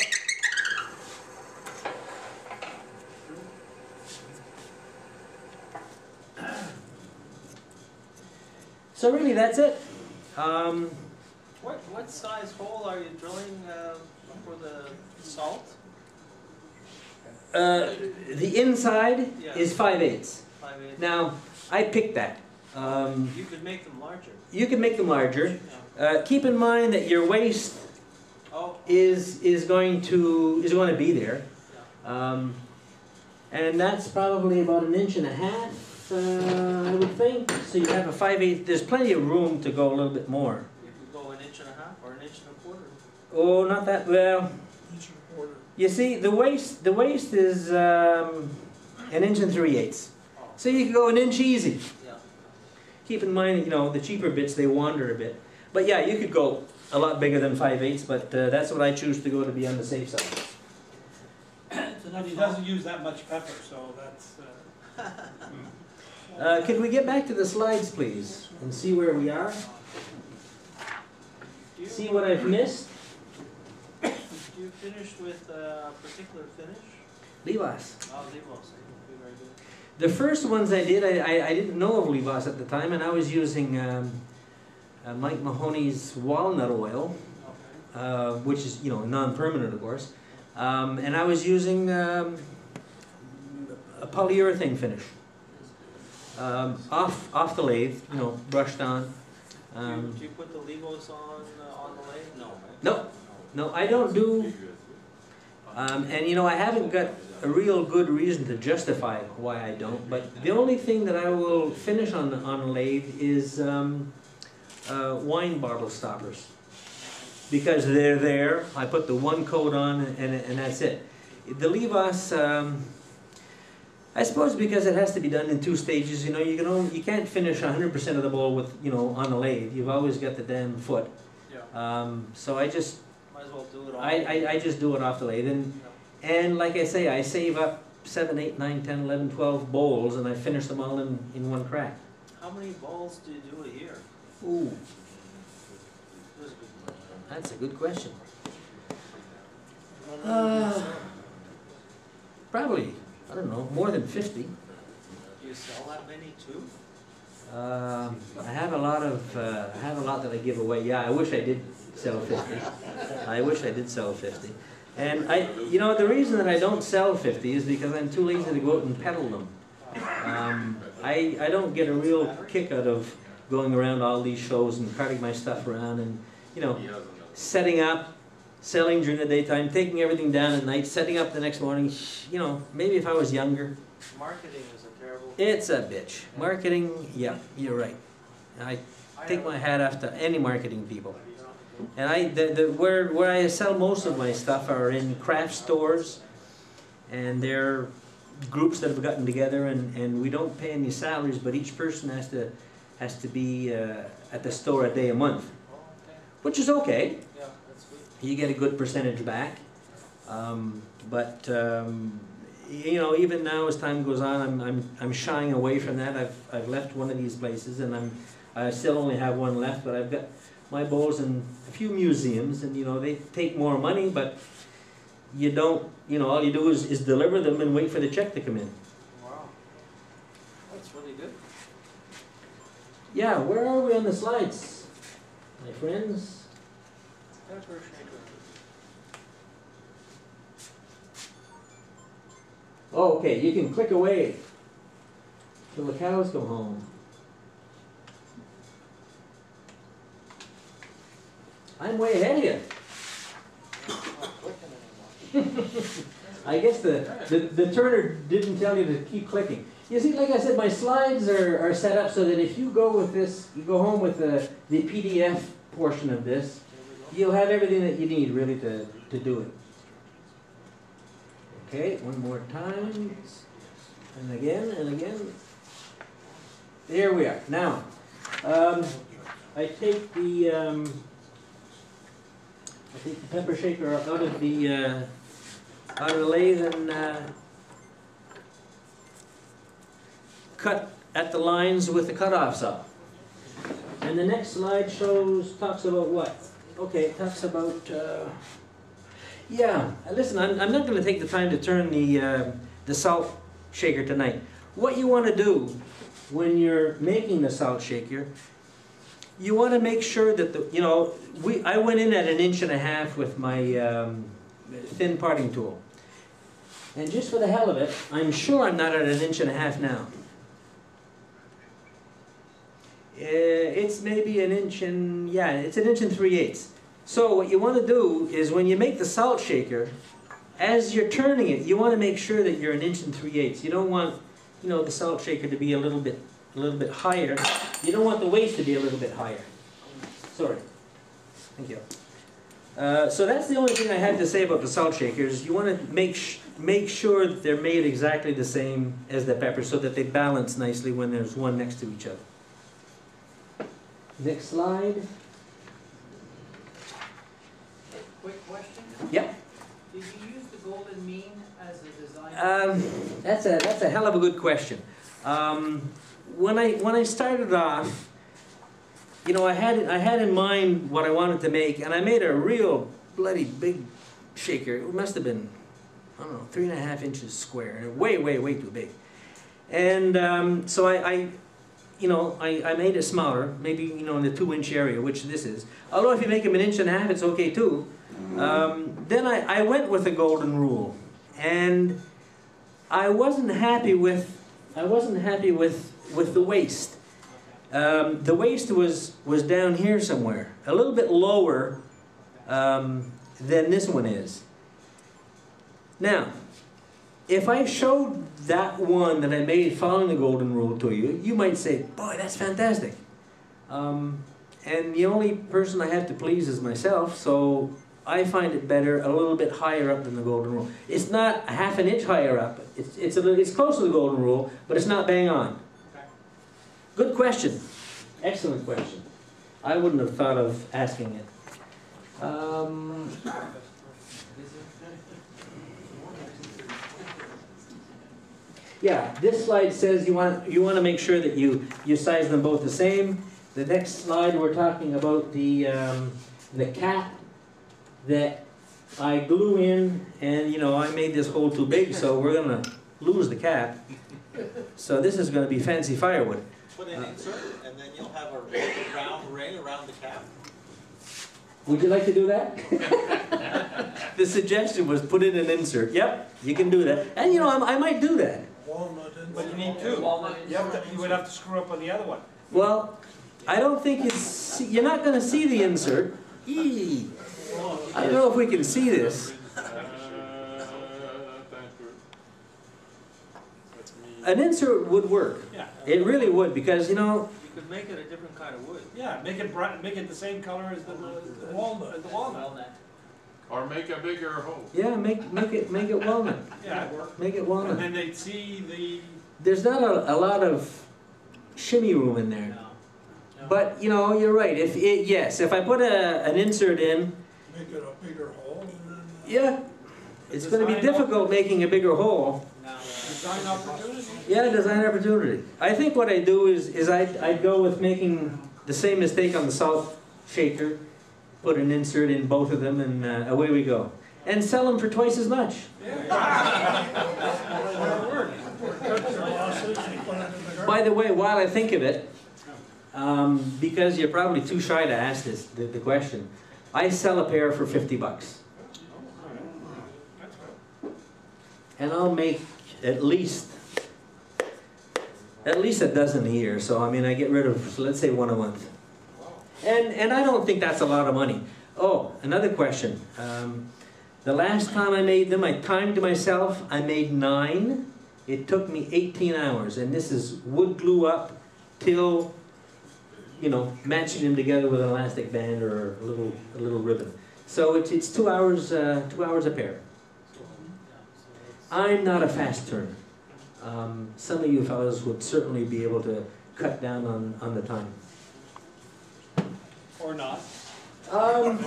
So really, that's it. Um, What, what size hole are you drilling, uh, for the salt? Uh, the inside Yeah. is five eighths. Five eighths? Now, I picked that. Um, You could make them larger. you can make them larger. Uh, keep in mind that your waist Oh, is is going to is going to be there, um, and that's probably about an inch and a half, uh, I would think. So you have a five five eighth. There's plenty of room to go a little bit more. You could go an inch and a half or an inch and a quarter. Oh, not that well. Each and a quarter. You see, the waist the waist is um, an inch and three eighths. So you can go an inch easy. yeah. Keep in mind, you know, the cheaper bits they wander a bit. But yeah, you could go a lot bigger than five eighths, but uh, that's what I choose to go to be on the safe side. It's And he doesn't use that much pepper, so that's, uh, [LAUGHS] Uh, could we get back to the slides, please, and see where we are? See what I've missed. Do you finish with a particular finish? Livos. Oh, Livos, okay, very good. The first ones I did, I, I, I didn't know of Livos at the time, and I was using um, uh, Mike Mahoney's walnut oil, Okay. uh, which is you know non-permanent, of course, um, and I was using um, a polyurethane finish um, off off the lathe, you know, brushed on. Do you, Um, do you put the Livos on, uh, on the lathe? No, right? no, no, I don't do. Um, and you know, I haven't got a real good reason to justify why I don't. But the only thing that I will finish on on a lathe is um, uh, wine bottle stoppers, because they're there. I put the one coat on, and and that's it. The Livos, um, I suppose, because it has to be done in two stages. You know, you can only, you can't finish 100% of the bowl with you know on a lathe. You've always got the damn foot. Yeah, Um, so I just might as well do it all. I, I, I just do it off the lathe, and, and like I say, I save up seven, eight, nine, ten, eleven, twelve bowls, and I finish them all in, in one crack. How many bowls do you do a year? Ooh, That's a good question. that's a good question. Uh, Uh, Probably, I don't know, more than fifty. Do you sell that many too? Um, I have a lot of, uh, I have a lot that I give away. Yeah, I wish I did sell fifty. I wish I did sell fifty. And I, you know, the reason that I don't sell fifty is because I'm too lazy to go out and peddle them. Um, I, I don't get a real kick out of going around all these shows and carting my stuff around and, you know, setting up, selling during the daytime, taking everything down at night, setting up the next morning. You know, maybe if I was younger, Marketing is a terrible. it's a bitch. Marketing, yeah, you're right. I I take my hat off to any marketing people. And I, the, the, where, where I sell most of my stuff are in craft stores, and they're groups that have gotten together, and, and we don't pay any salaries, but each person has to, has to be, uh, at the store a day a month, which is okay. Yeah, that's good. You get a good percentage back. Um, but, um, you know, even now as time goes on, I'm, I'm, I'm shying away from that. I've, I've left one of these places and I'm, I still only have one left, but I've got my bowls in a few museums and, you know, they take more money, but you don't, you know, all you do is, is deliver them and wait for the check to come in. Wow. That's really good. Yeah, where are we on the slides, my friends? Oh, okay, you can click away till the cows come home. I'm way ahead of you. I guess the, the, the turner didn't tell you to keep clicking. You see, like I said, my slides are, are set up so that if you go with this, you go home with the, the PDF portion of this, Here you'll have everything that you need really to, to do it. Okay, one more time, and again, and again. There we are. Now, um, I take the, um, I take the pepper shaker out of the, uh, out of the lathe and, uh, cut at the lines with the cutoff saw. And the next slide shows, talks about what? Okay, it talks about, uh, yeah, listen, I'm, I'm not gonna take the time to turn the, uh, the salt shaker tonight. What you wanna do when you're making the salt shaker, you wanna make sure that the, you know, we, I went in at an inch and a half with my, um, thin parting tool. And just for the hell of it, I'm sure I'm not at an inch and a half now. Uh, it's maybe an inch and, yeah, it's an inch and three eighths. So what you want to do is when you make the salt shaker, as you're turning it, you want to make sure that you're an inch and three eighths. You don't want, you know, the salt shaker to be a little bit, a little bit higher. You don't want the waste to be a little bit higher. Sorry. Thank you. Uh, so that's the only thing I had to say about the salt shakers. You want to make sh make sure that they're made exactly the same as the peppers so that they balance nicely when there's one next to each other. Next slide. Quick question? Yep. Did you use the golden mean as a design? Um, that's a that's a hell of a good question. Um, when I when I started off, you know, I had, I had in mind what I wanted to make, and I made a real bloody big shaker. It must have been, I don't know, three and a half inches square, and way, way, way too big. And um, so I, I, you know, I, I made it smaller, maybe, you know, in the two inch area, which this is. Although if you make them an inch and a half, it's okay too. Um, then I, I went with the golden rule, and I wasn't happy with, I wasn't happy with, with the waist. Um, the waist was, was down here somewhere, a little bit lower um, than this one is. Now, if I showed that one that I made following the golden rule to you, you might say, boy, that's fantastic. Um, and the only person I have to please is myself, so I find it better a little bit higher up than the golden rule. It's not a half an inch higher up. It's, it's, a it's close to the golden rule, but it's not bang on. Good question. Excellent question. I wouldn't have thought of asking it. Um, yeah, this slide says you want, you want to make sure that you, you size them both the same. The next slide, we're talking about the, um, the cap that I glue in, and you know, I made this hole too big, so we're gonna lose the cap. So this is gonna be fancy firewood. Put an insert, and then you'll have a round ring around the cap. Would you like to do that? [LAUGHS] The suggestion was put in an insert. Yep, you can do that. And you know, I, I might do that. Walnut and. But you need two. You have to, you would have to screw up on the other one. Well, I don't think you see, you're not gonna see the insert. Eee. I don't know if we can see this. An insert would work. Yeah. It really would, because you know, You could make it a different kind of wood. Yeah, make it bright, make it the same color as the, the walnut, the walnut. Or make a bigger hole. yeah, make, make it, make it walnut. Yeah, Make it walnut. and then they'd see the, There's not a, a lot of shimmy room in there. But, you know, you're right. If it, yes, if I put a, an insert in, Make it a bigger hole and then. yeah, it's gonna be difficult making a bigger hole. Design opportunity. Yeah, design opportunity. I think what I do is, is I'd, I'd go with making the same mistake on the south shaker, put an insert in both of them, and uh, away we go. And sell them for twice as much. By the way, while I think of it, um, because you're probably too shy to ask this, the, the question, I sell a pair for 50 bucks. And I'll make at least, at least a dozen a year. So I mean, I get rid of, let's say one a month. And, and I don't think that's a lot of money. Oh, another question. Um, the last time I made them, I timed myself, I made nine. It took me 18 hours, and this is wood glue up till, you know, matching them together with an elastic band or a little, a little ribbon. So it's, it's two hours, uh, two hours a pair. I'm not a fast turner. Um, some of you fellows would certainly be able to cut down on, on the time. Or not. Um,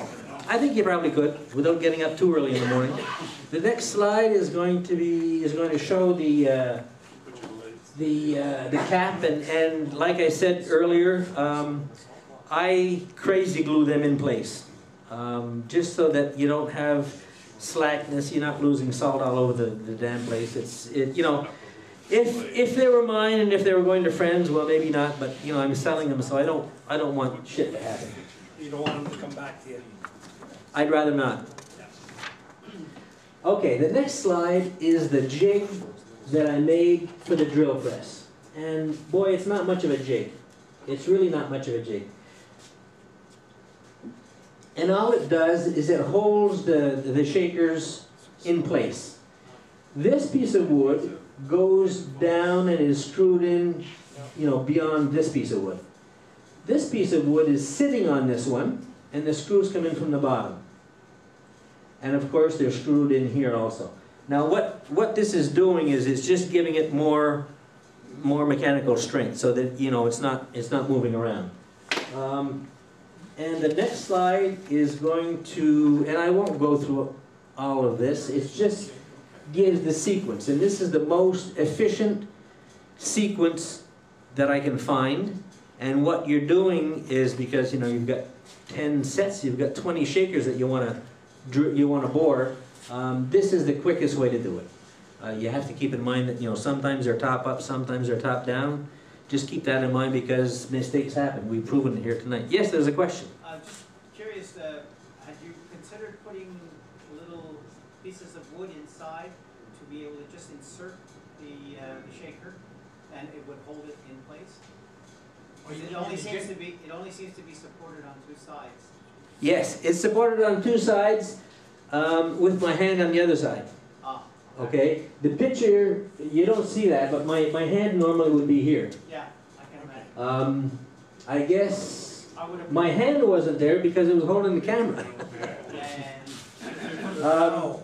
I think you probably could, without getting up too early in the morning. The next slide is going to be, is going to show the, uh, Put your legs. the, uh, the cap, and, and like I said earlier, um, I crazy glue them in place. Um, just so that you don't have slackness, you're not losing salt all over the, the damn place. It's, it, you know, if, if they were mine and if they were going to friends, well, maybe not, but, you know, I'm selling them, so I don't, I don't want shit to happen. You don't want them to come back to you. I'd rather not. Okay, the next slide is the jig that I made for the drill press. And boy, it's not much of a jig. It's really not much of a jig. And all it does is it holds the, the shakers in place. This piece of wood goes down and is screwed in, you know, beyond this piece of wood. This piece of wood is sitting on this one, and the screws come in from the bottom. And of course, they're screwed in here also. Now, what, what this is doing is it's just giving it more, more mechanical strength so that, you know, it's not, it's not moving around. Um, and the next slide is going to, and I won't go through all of this, it just gives the sequence. And this is the most efficient sequence that I can find. And what you're doing is because, you know, you've got ten sets, you've got twenty shakers that you wanna, you wanna bore, um, this is the quickest way to do it. Uh, you have to keep in mind that, you know, sometimes they're top up, sometimes they're top down. Just keep that in mind because mistakes happen. We've proven it here tonight. Yes, there's a question. I'm uh, just curious, uh, had you considered putting little pieces of wood inside to be able to just insert the, uh, the shaker and it would hold it in place? Or It only seems to be, it only seems to be supported on two sides. Yes, it's supported on two sides, um, with my hand on the other side. Okay, the picture, you don't see that, but my, my hand normally would be here. Yeah, I can imagine. Um, I guess I my hand wasn't there because it was holding the camera. [LAUGHS] And Um,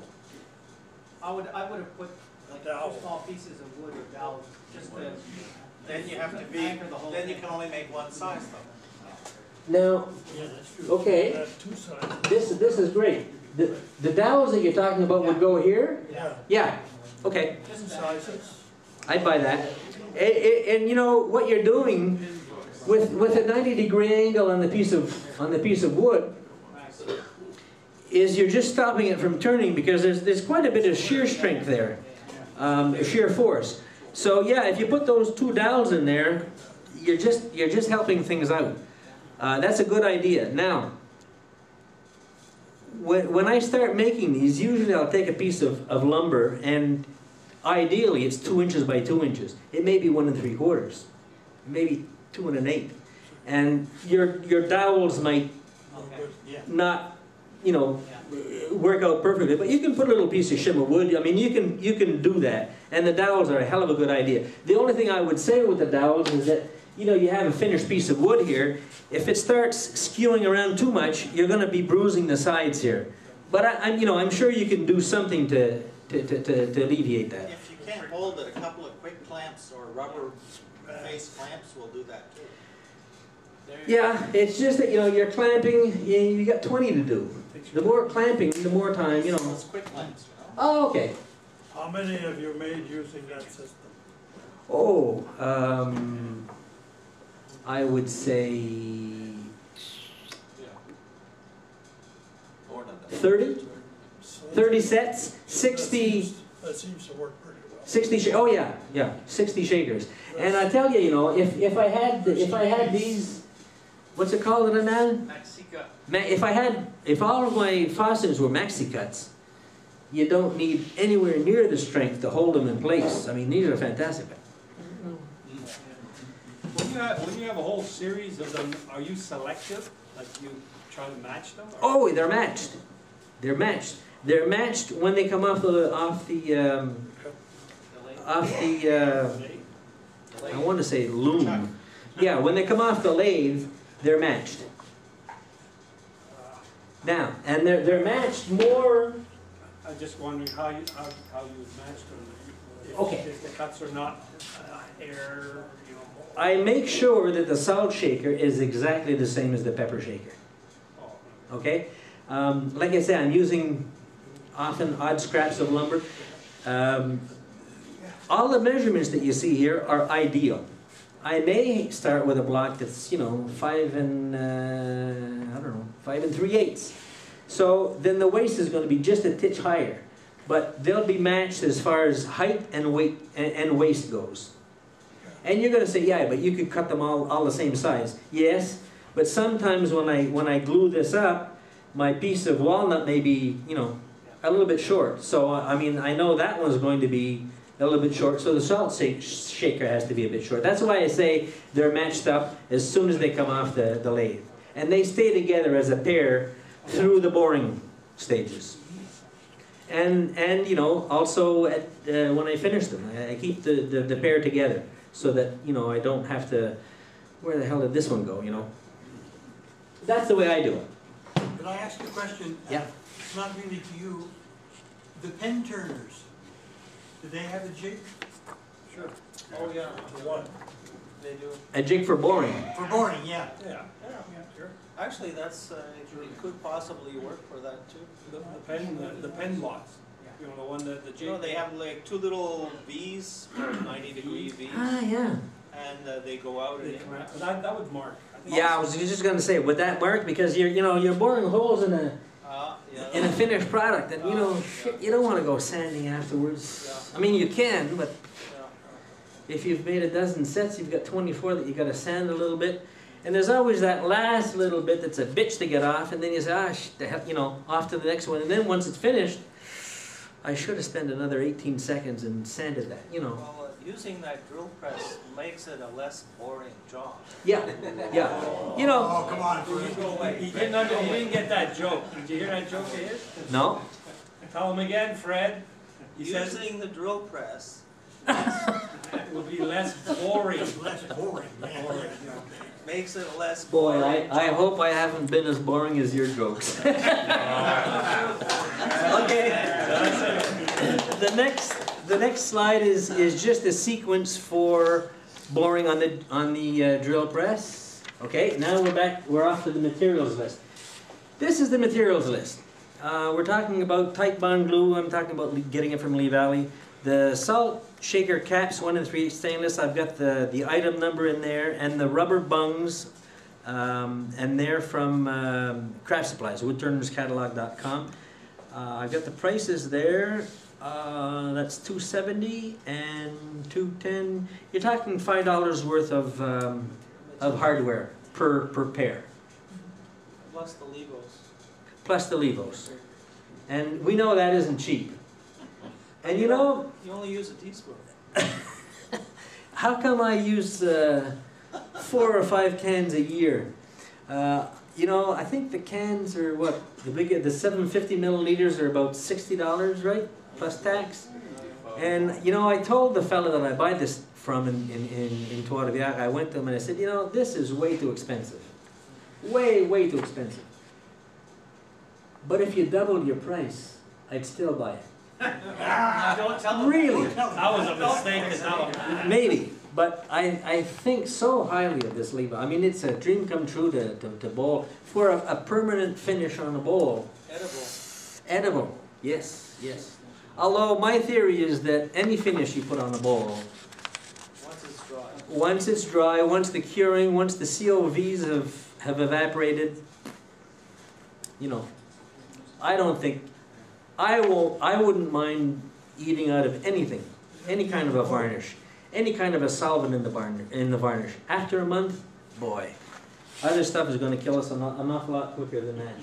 I would, I would have put like two small pieces of wood or dowels, just to. Then you have to be, Anchor the whole then you can only make one size though. now, Yeah, that's true. Okay. Two this, this is great. The, the dowels that you're talking about would go here? Yeah, Yeah, okay. I'd buy that. And, and you know, what you're doing with, with a ninety degree angle on the piece of, on the piece of wood, is you're just stopping it from turning because there's, there's quite a bit of shear strength there, um, shear force. So yeah, if you put those two dowels in there, you're just, you're just helping things out. Uh, that's a good idea. Now, when, I start making these, usually I'll take a piece of, of lumber and ideally it's two inches by two inches. It may be one and three quarters, maybe two and an eighth. And your, your dowels might Okay. Not, you know, Yeah. work out perfectly, but you can put a little piece of shimmer wood, I mean, you can, you can do that. And the dowels are a hell of a good idea. The only thing I would say with the dowels is that, you know, you have a finished piece of wood here. If it starts skewing around too much, you're gonna be bruising the sides here. But I, I'm, you know, I'm sure you can do something to, to, to, to to alleviate that. If you can't hold it, a couple of quick clamps or rubber face clamps will do that too. Yeah, it's just that, you know, you're clamping, you, you got twenty to do. The more clamping, the more time, you know. It's quick clamps, you know? Oh, okay. How many have you made using that system? Oh, um, I would say Yeah. More than that. 30, 30 sets, that 60, That seems to work pretty well. 60, sh- oh yeah, yeah, 60 shakers. And I tell you, you know, if, if I had, if I had these, what's it called in a man? If I had, if all of my Forstners were maxi cuts, you don't need anywhere near the strength to hold them in place. I mean, these are fantastic. When you have, when you have a whole series of them, are you selective? Like you try to match them? Oh, they're matched. They're matched. They're matched when they come off the, off the, um, off the, uh, I want to say loom. Yeah, when they come off the lathe, they're matched. Now, and they're, they're matched more, I'm just wondering how you, how, how you match them. If- Okay. If the cuts are not uh, air, you know. I make sure that the salt shaker is exactly the same as the pepper shaker, okay? Um, like I said, I'm using often odd scraps of lumber. Um, all the measurements that you see here are ideal. I may start with a block that's, you know, five and, uh, I don't know, five and three eighths. So then the waist is gonna be just a titch higher. But they'll be matched as far as height and weight and, and waist goes. And you're gonna say, yeah, but you could cut them all, all the same size. Yes, but sometimes when I, when I glue this up, my piece of walnut may be, you know, a little bit short. So, I mean, I know that one's going to be a little bit short, so the salt sa- shaker has to be a bit short. That's why I say they're matched up as soon as they come off the, the lathe. And they stay together as a pair through the boring stages. And, and you know, also at, uh, when I finish them, I, I keep the, the, the pair together so that, you know, I don't have to, where the hell did this one go, you know? That's the way I do it. Could I ask a question? Yeah. It's not really to you. The pen turners, do they have a jig Sure. Oh, yeah. To what? They do. A jig for boring. for boring, yeah? Yeah, yeah, sure. Actually, that's, uh, it could possibly work for that too. The, the pen, the, the pen blocks, you know, the one that the You know, jig. they have like two little V's, or [CLEARS THROAT] ninety degree V's. Ah, yeah. and uh, they go out and They in. come out- That, that would mark. I think. Yeah, I was just gonna say, would that work? Because you're, you know, you're boring holes in a, Uh, yeah. in a finished product and, you know, shit, you don't wanna go sanding afterwards. I mean, you can, but Yeah. if you've made a dozen sets, you've got twenty-four that you gotta sand a little bit. And there's always that last little bit that's a bitch to get off, and then you say, ah, sh- the hell, you know, off to the next one. And then once it's finished, I should have spent another eighteen seconds and sanded that, you know. Well, uh, using that drill press makes it a less boring job. Yeah, yeah. You know, Oh, come on, He didn't, under- he didn't get that joke. Did you hear that joke of his? no, Tell him again, Fred. He says Using the drill press [LAUGHS] it will be less boring. Less boring, man. Boring, makes it less boy, boring. I, I hope I haven't been as boring as your jokes. [LAUGHS] Okay. The next, the next slide is, is just a sequence for boring on the, on the uh, drill press. Okay, now we're back, we're off to the materials list. This is the materials list. Uh, we're talking about Titebond glue, I'm talking about getting it from Lee Valley. The salt shaker caps, one and three stainless, I've got the, the item number in there, and the rubber bungs, um, and they're from um, Craft Supplies, woodturnerscatalog.com. Uh, I've got the prices there. Uh, that's two seventy and two ten. You're talking five dollars worth of um, of hardware per per pair, Plus the Livos. plus the Livos. And we know that isn't cheap. And you know, You only use a teaspoon. [LAUGHS] how come I use uh, four or five cans a year? Uh, you know, I think the cans are what the big the 750 milliliters are about sixty dollars, right? Plus tax. And you know, I told the fellow that I buy this from in in in, in Valley, I went to him and I said, you know, this is way too expensive, way way too expensive. But if you doubled your price, I'd still buy it. Don't tell them. Really? That was a mistake to tell him. Maybe, but I, I think so highly of this Levi. I mean, it's a dream come true to, to, to bowl for a, a permanent finish on a bowl. Edible. Edible, yes, yes. Although my theory is that any finish you put on a bowl, Once it's dry. once it's dry, once the curing, once the COVs have, have evaporated, you know, I don't think, I won't, I wouldn't mind eating out of anything, any kind of a varnish, any kind of a solvent in the barn, in the varnish. After a month, boy, other stuff is gonna kill us an, an awful lot quicker than that.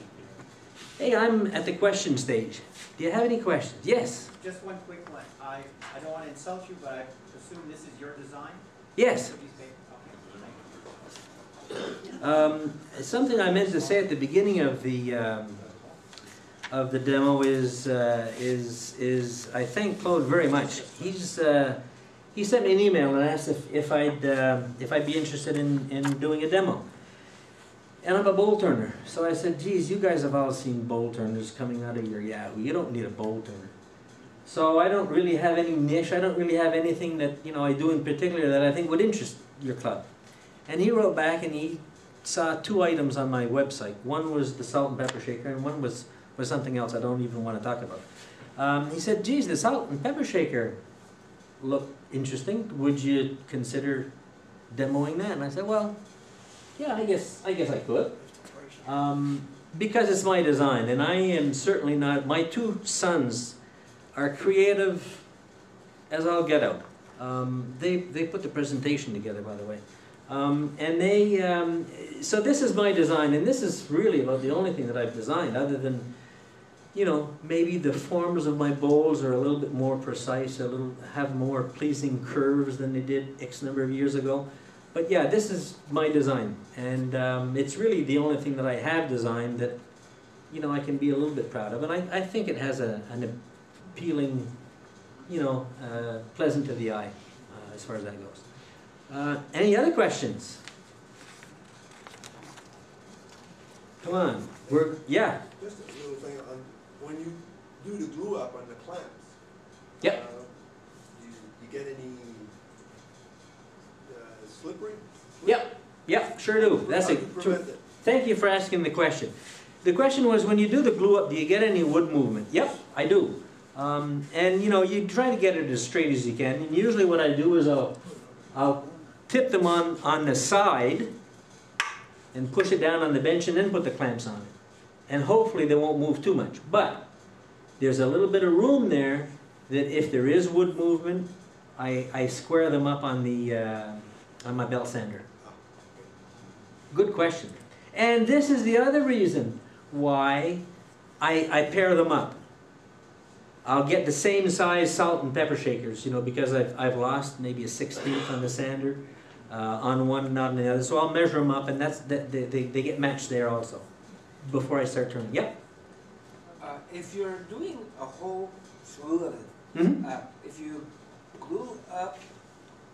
Hey, I'm at the question stage. Do you have any questions? Yes, Just one quick one. I, I don't want to insult you, but I assume this is your design? yes. What do you say? Okay, thank you. Um, something I meant to say at the beginning of the, um, of the demo is, uh, is, is I thank Claude very much. He's, uh, he sent me an email and asked if, if I'd, uh, if I'd be interested in, in doing a demo. And I'm a bowl turner, so I said, geez, you guys have all seen bowl turners coming out of your Yahoo, you don't need a bowl turner. So I don't really have any niche, I don't really have anything that, you know, I do in particular that I think would interest your club. And he wrote back and he saw two items on my website. One was the salt and pepper shaker, and one was, was something else I don't even want to talk about. Um, he said, geez, the salt and pepper shaker looked interesting. Would you consider demoing that? And I said, well, yeah, I guess, I guess I could. Um, because it's my design, and I am certainly not, my two sons are creative as I'll get out. Um, they, they put the presentation together, by the way. Um, and they, um, so this is my design, and this is really about the only thing that I've designed, other than, you know, maybe the forms of my bowls are a little bit more precise, a little, have more pleasing curves than they did X number of years ago. But yeah, this is my design, and um, it's really the only thing that I have designed that, you know, I can be a little bit proud of, and I, I think it has a, an appealing, you know, uh, pleasant to the eye, uh, as far as that goes. Uh, any other questions? Come on, we're, yeah, Just a little thing on, when you do the glue up on the clamps. Yep. uh, You, you get any, uh, slippery? Yep. yep, sure do, that's How a, do you it? thank you for asking the question. The question was, when you do the glue up, do you get any wood movement? Yep, I do. Um, and you know, you try to get it as straight as you can, and usually what I do is I'll, I'll tip them on, on the side and push it down on the bench and then put the clamps on it. And hopefully they won't move too much. But there's a little bit of room there that if there is wood movement, I, I square them up on the, uh, on my belt sander. Good question. And this is the other reason why I, I pair them up. I'll get the same size salt and pepper shakers, you know, because I've, I've lost maybe a sixteenth on the sander, uh, on one, and not on the other. So I'll measure them up and that's, that, they, they, they get matched there also, before I start turning. Yep. Uh, if you're doing a whole slew of it, hmm uh, if you glue up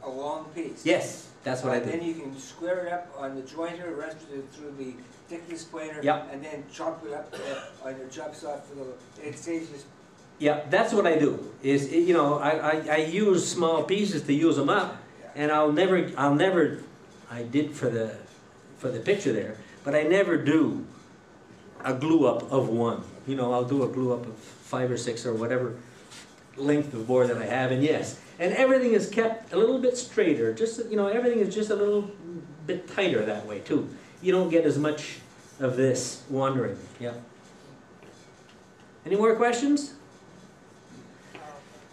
a long piece. Yes, that's what I uh, Then you can square it up on the jointer, rest it through the thickness planer. Yep. And then chop it up uh, on your job saw for the, it saves you Yeah, that's what I do, is, you know, I, I, I use small pieces to use them up. And I'll never, I'll never, I did for the, for the picture there, but I never do a glue up of one. You know, I'll do a glue up of five or six or whatever length of board that I have, and yes. And everything is kept a little bit straighter, just, you know, everything is just a little bit tighter that way too. You don't get as much of this wandering, yeah. Any more questions?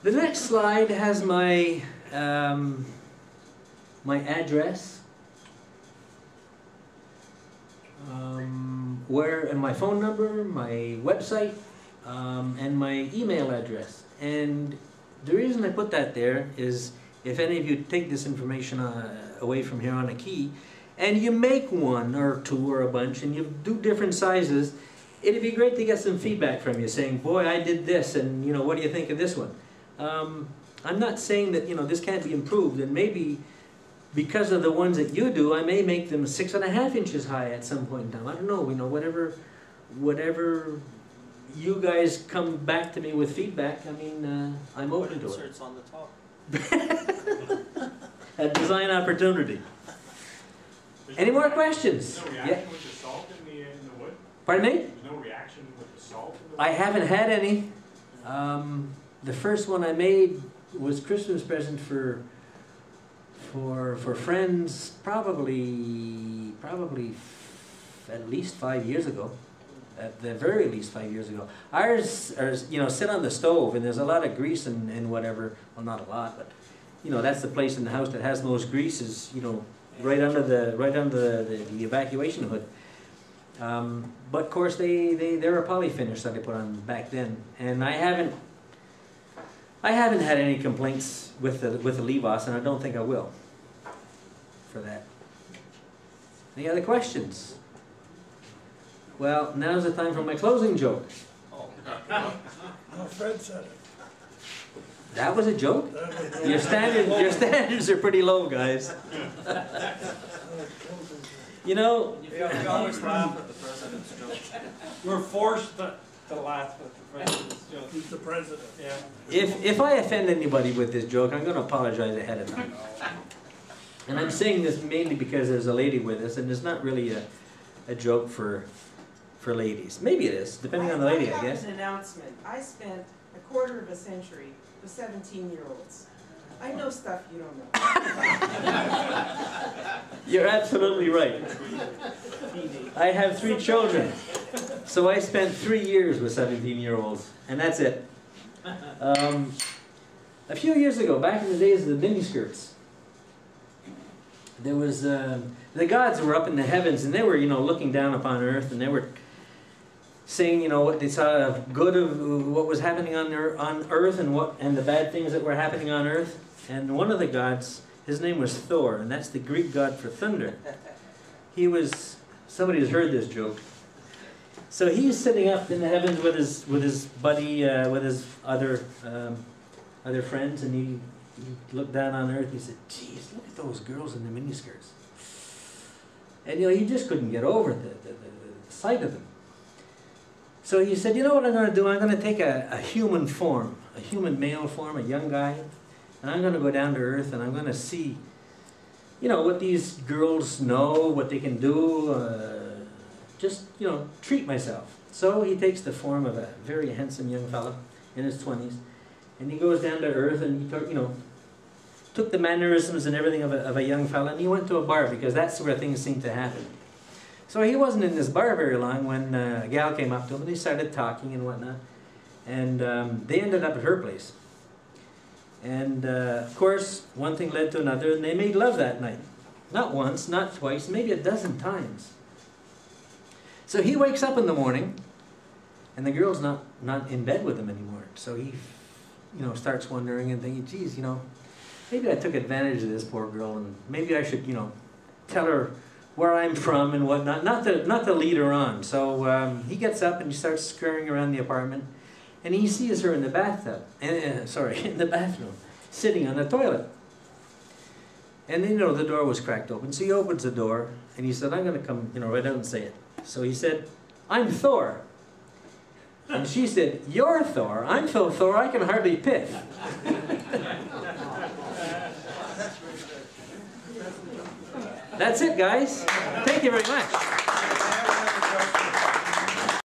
The next slide has my, um, my address, um, where, and my phone number, my website, um, and my email address. And the reason I put that there is if any of you take this information uh, away from here on a key, and you make one or two or a bunch, and you do different sizes, it'd be great to get some feedback from you saying, boy, I did this, and you know, what do you think of this one? Um, I'm not saying that, you know, this can't be improved, and maybe because of the ones that you do, I may make them six and a half inches high at some point in time. I don't know, you know, whatever, whatever you guys come back to me with feedback, I mean, uh, I'm open to it. inserts on the top. [LAUGHS] A design opportunity. Any more questions? There's no Yeah. with the salt in the, in the wood? Pardon me? There's no reaction with the salt in the wood? I haven't had any. Um, the first one I made was Christmas present for for for friends probably probably at least five years ago. At the very least five years ago. Ours are you know sit on the stove and there's a lot of grease and, and whatever. Well not a lot, but you know that's the place in the house that has most grease is you know right under the right under the, the, the evacuation hood. Um, but of course, they, they, they're a poly finish that they put on back then. And I haven't, I haven't had any complaints with the, with the Livos, and I don't think I will for that. Any other questions? Well, now's the time for my closing joke. Oh. No, Fred said it. That was a joke? Your standards, your standards are pretty low, guys. You know, You you always laugh at the president's joke. We're forced to, to laugh at the president's joke. He's the president. Yeah. If, if I offend anybody with this joke, I'm gonna apologize ahead of time. And I'm saying this mainly because there's a lady with us, and it's not really a, a joke for, for ladies. Maybe it is, depending on the lady, I have guess. an announcement. I spent a quarter of a century with seventeen-year-olds. I know stuff you don't know. [LAUGHS] You're absolutely right. I have three children, so I spent three years with seventeen-year-olds, and that's it. Um, a few years ago, back in the days of the miniskirts, there was um the gods were up in the heavens, and they were, you know, looking down upon earth, and they were saying, you know, what they saw of good of what was happening on on earth, and what and the bad things that were happening on earth. And one of the gods, his name was Thor, and that's the Greek god for thunder. He was somebody has heard this joke. So he's sitting up in the heavens with his with his buddy, uh, with his other um, other friends, and he, he looked down on earth. He said, "Geez, look at those girls in the miniskirts." And you know, he just couldn't get over the, the, the, sight of them. So he said, "You know what I'm going to do? I'm going to take a, a human form, a human male form, a young guy, and I'm going to go down to earth, and I'm going to see." you know, what these girls know, what they can do, uh, just, you know, treat myself. So he takes the form of a very handsome young fellow in his 20s, and he goes down to earth and he, you know, took the mannerisms and everything of a, of a young fella, and he went to a bar because that's where things seem to happen. So he wasn't in this bar very long when uh, a gal came up to him and they started talking and whatnot. And um, they ended up at her place. And uh, of course, one thing led to another, and they made love that night. Not once, not twice, maybe a dozen times. So he wakes up in the morning, and the girl's not, not in bed with him anymore. So he, you know, starts wondering and thinking, geez, you know, maybe I took advantage of this poor girl, and maybe I should, you know, tell her where I'm from and whatnot. Not to, not to lead her on. So um, he gets up and he starts scurrying around the apartment, and he sees her in the bathtub, uh, sorry, [LAUGHS] in the bathroom, sitting on the toilet. And you know, the door was cracked open. So he opens the door and he said, I'm going to come, you know, right out and say it. So he said, I'm Thor. And she said, You're Thor? I'm so Thor I can hardly piss. [LAUGHS] That's it, guys. Thank you very much.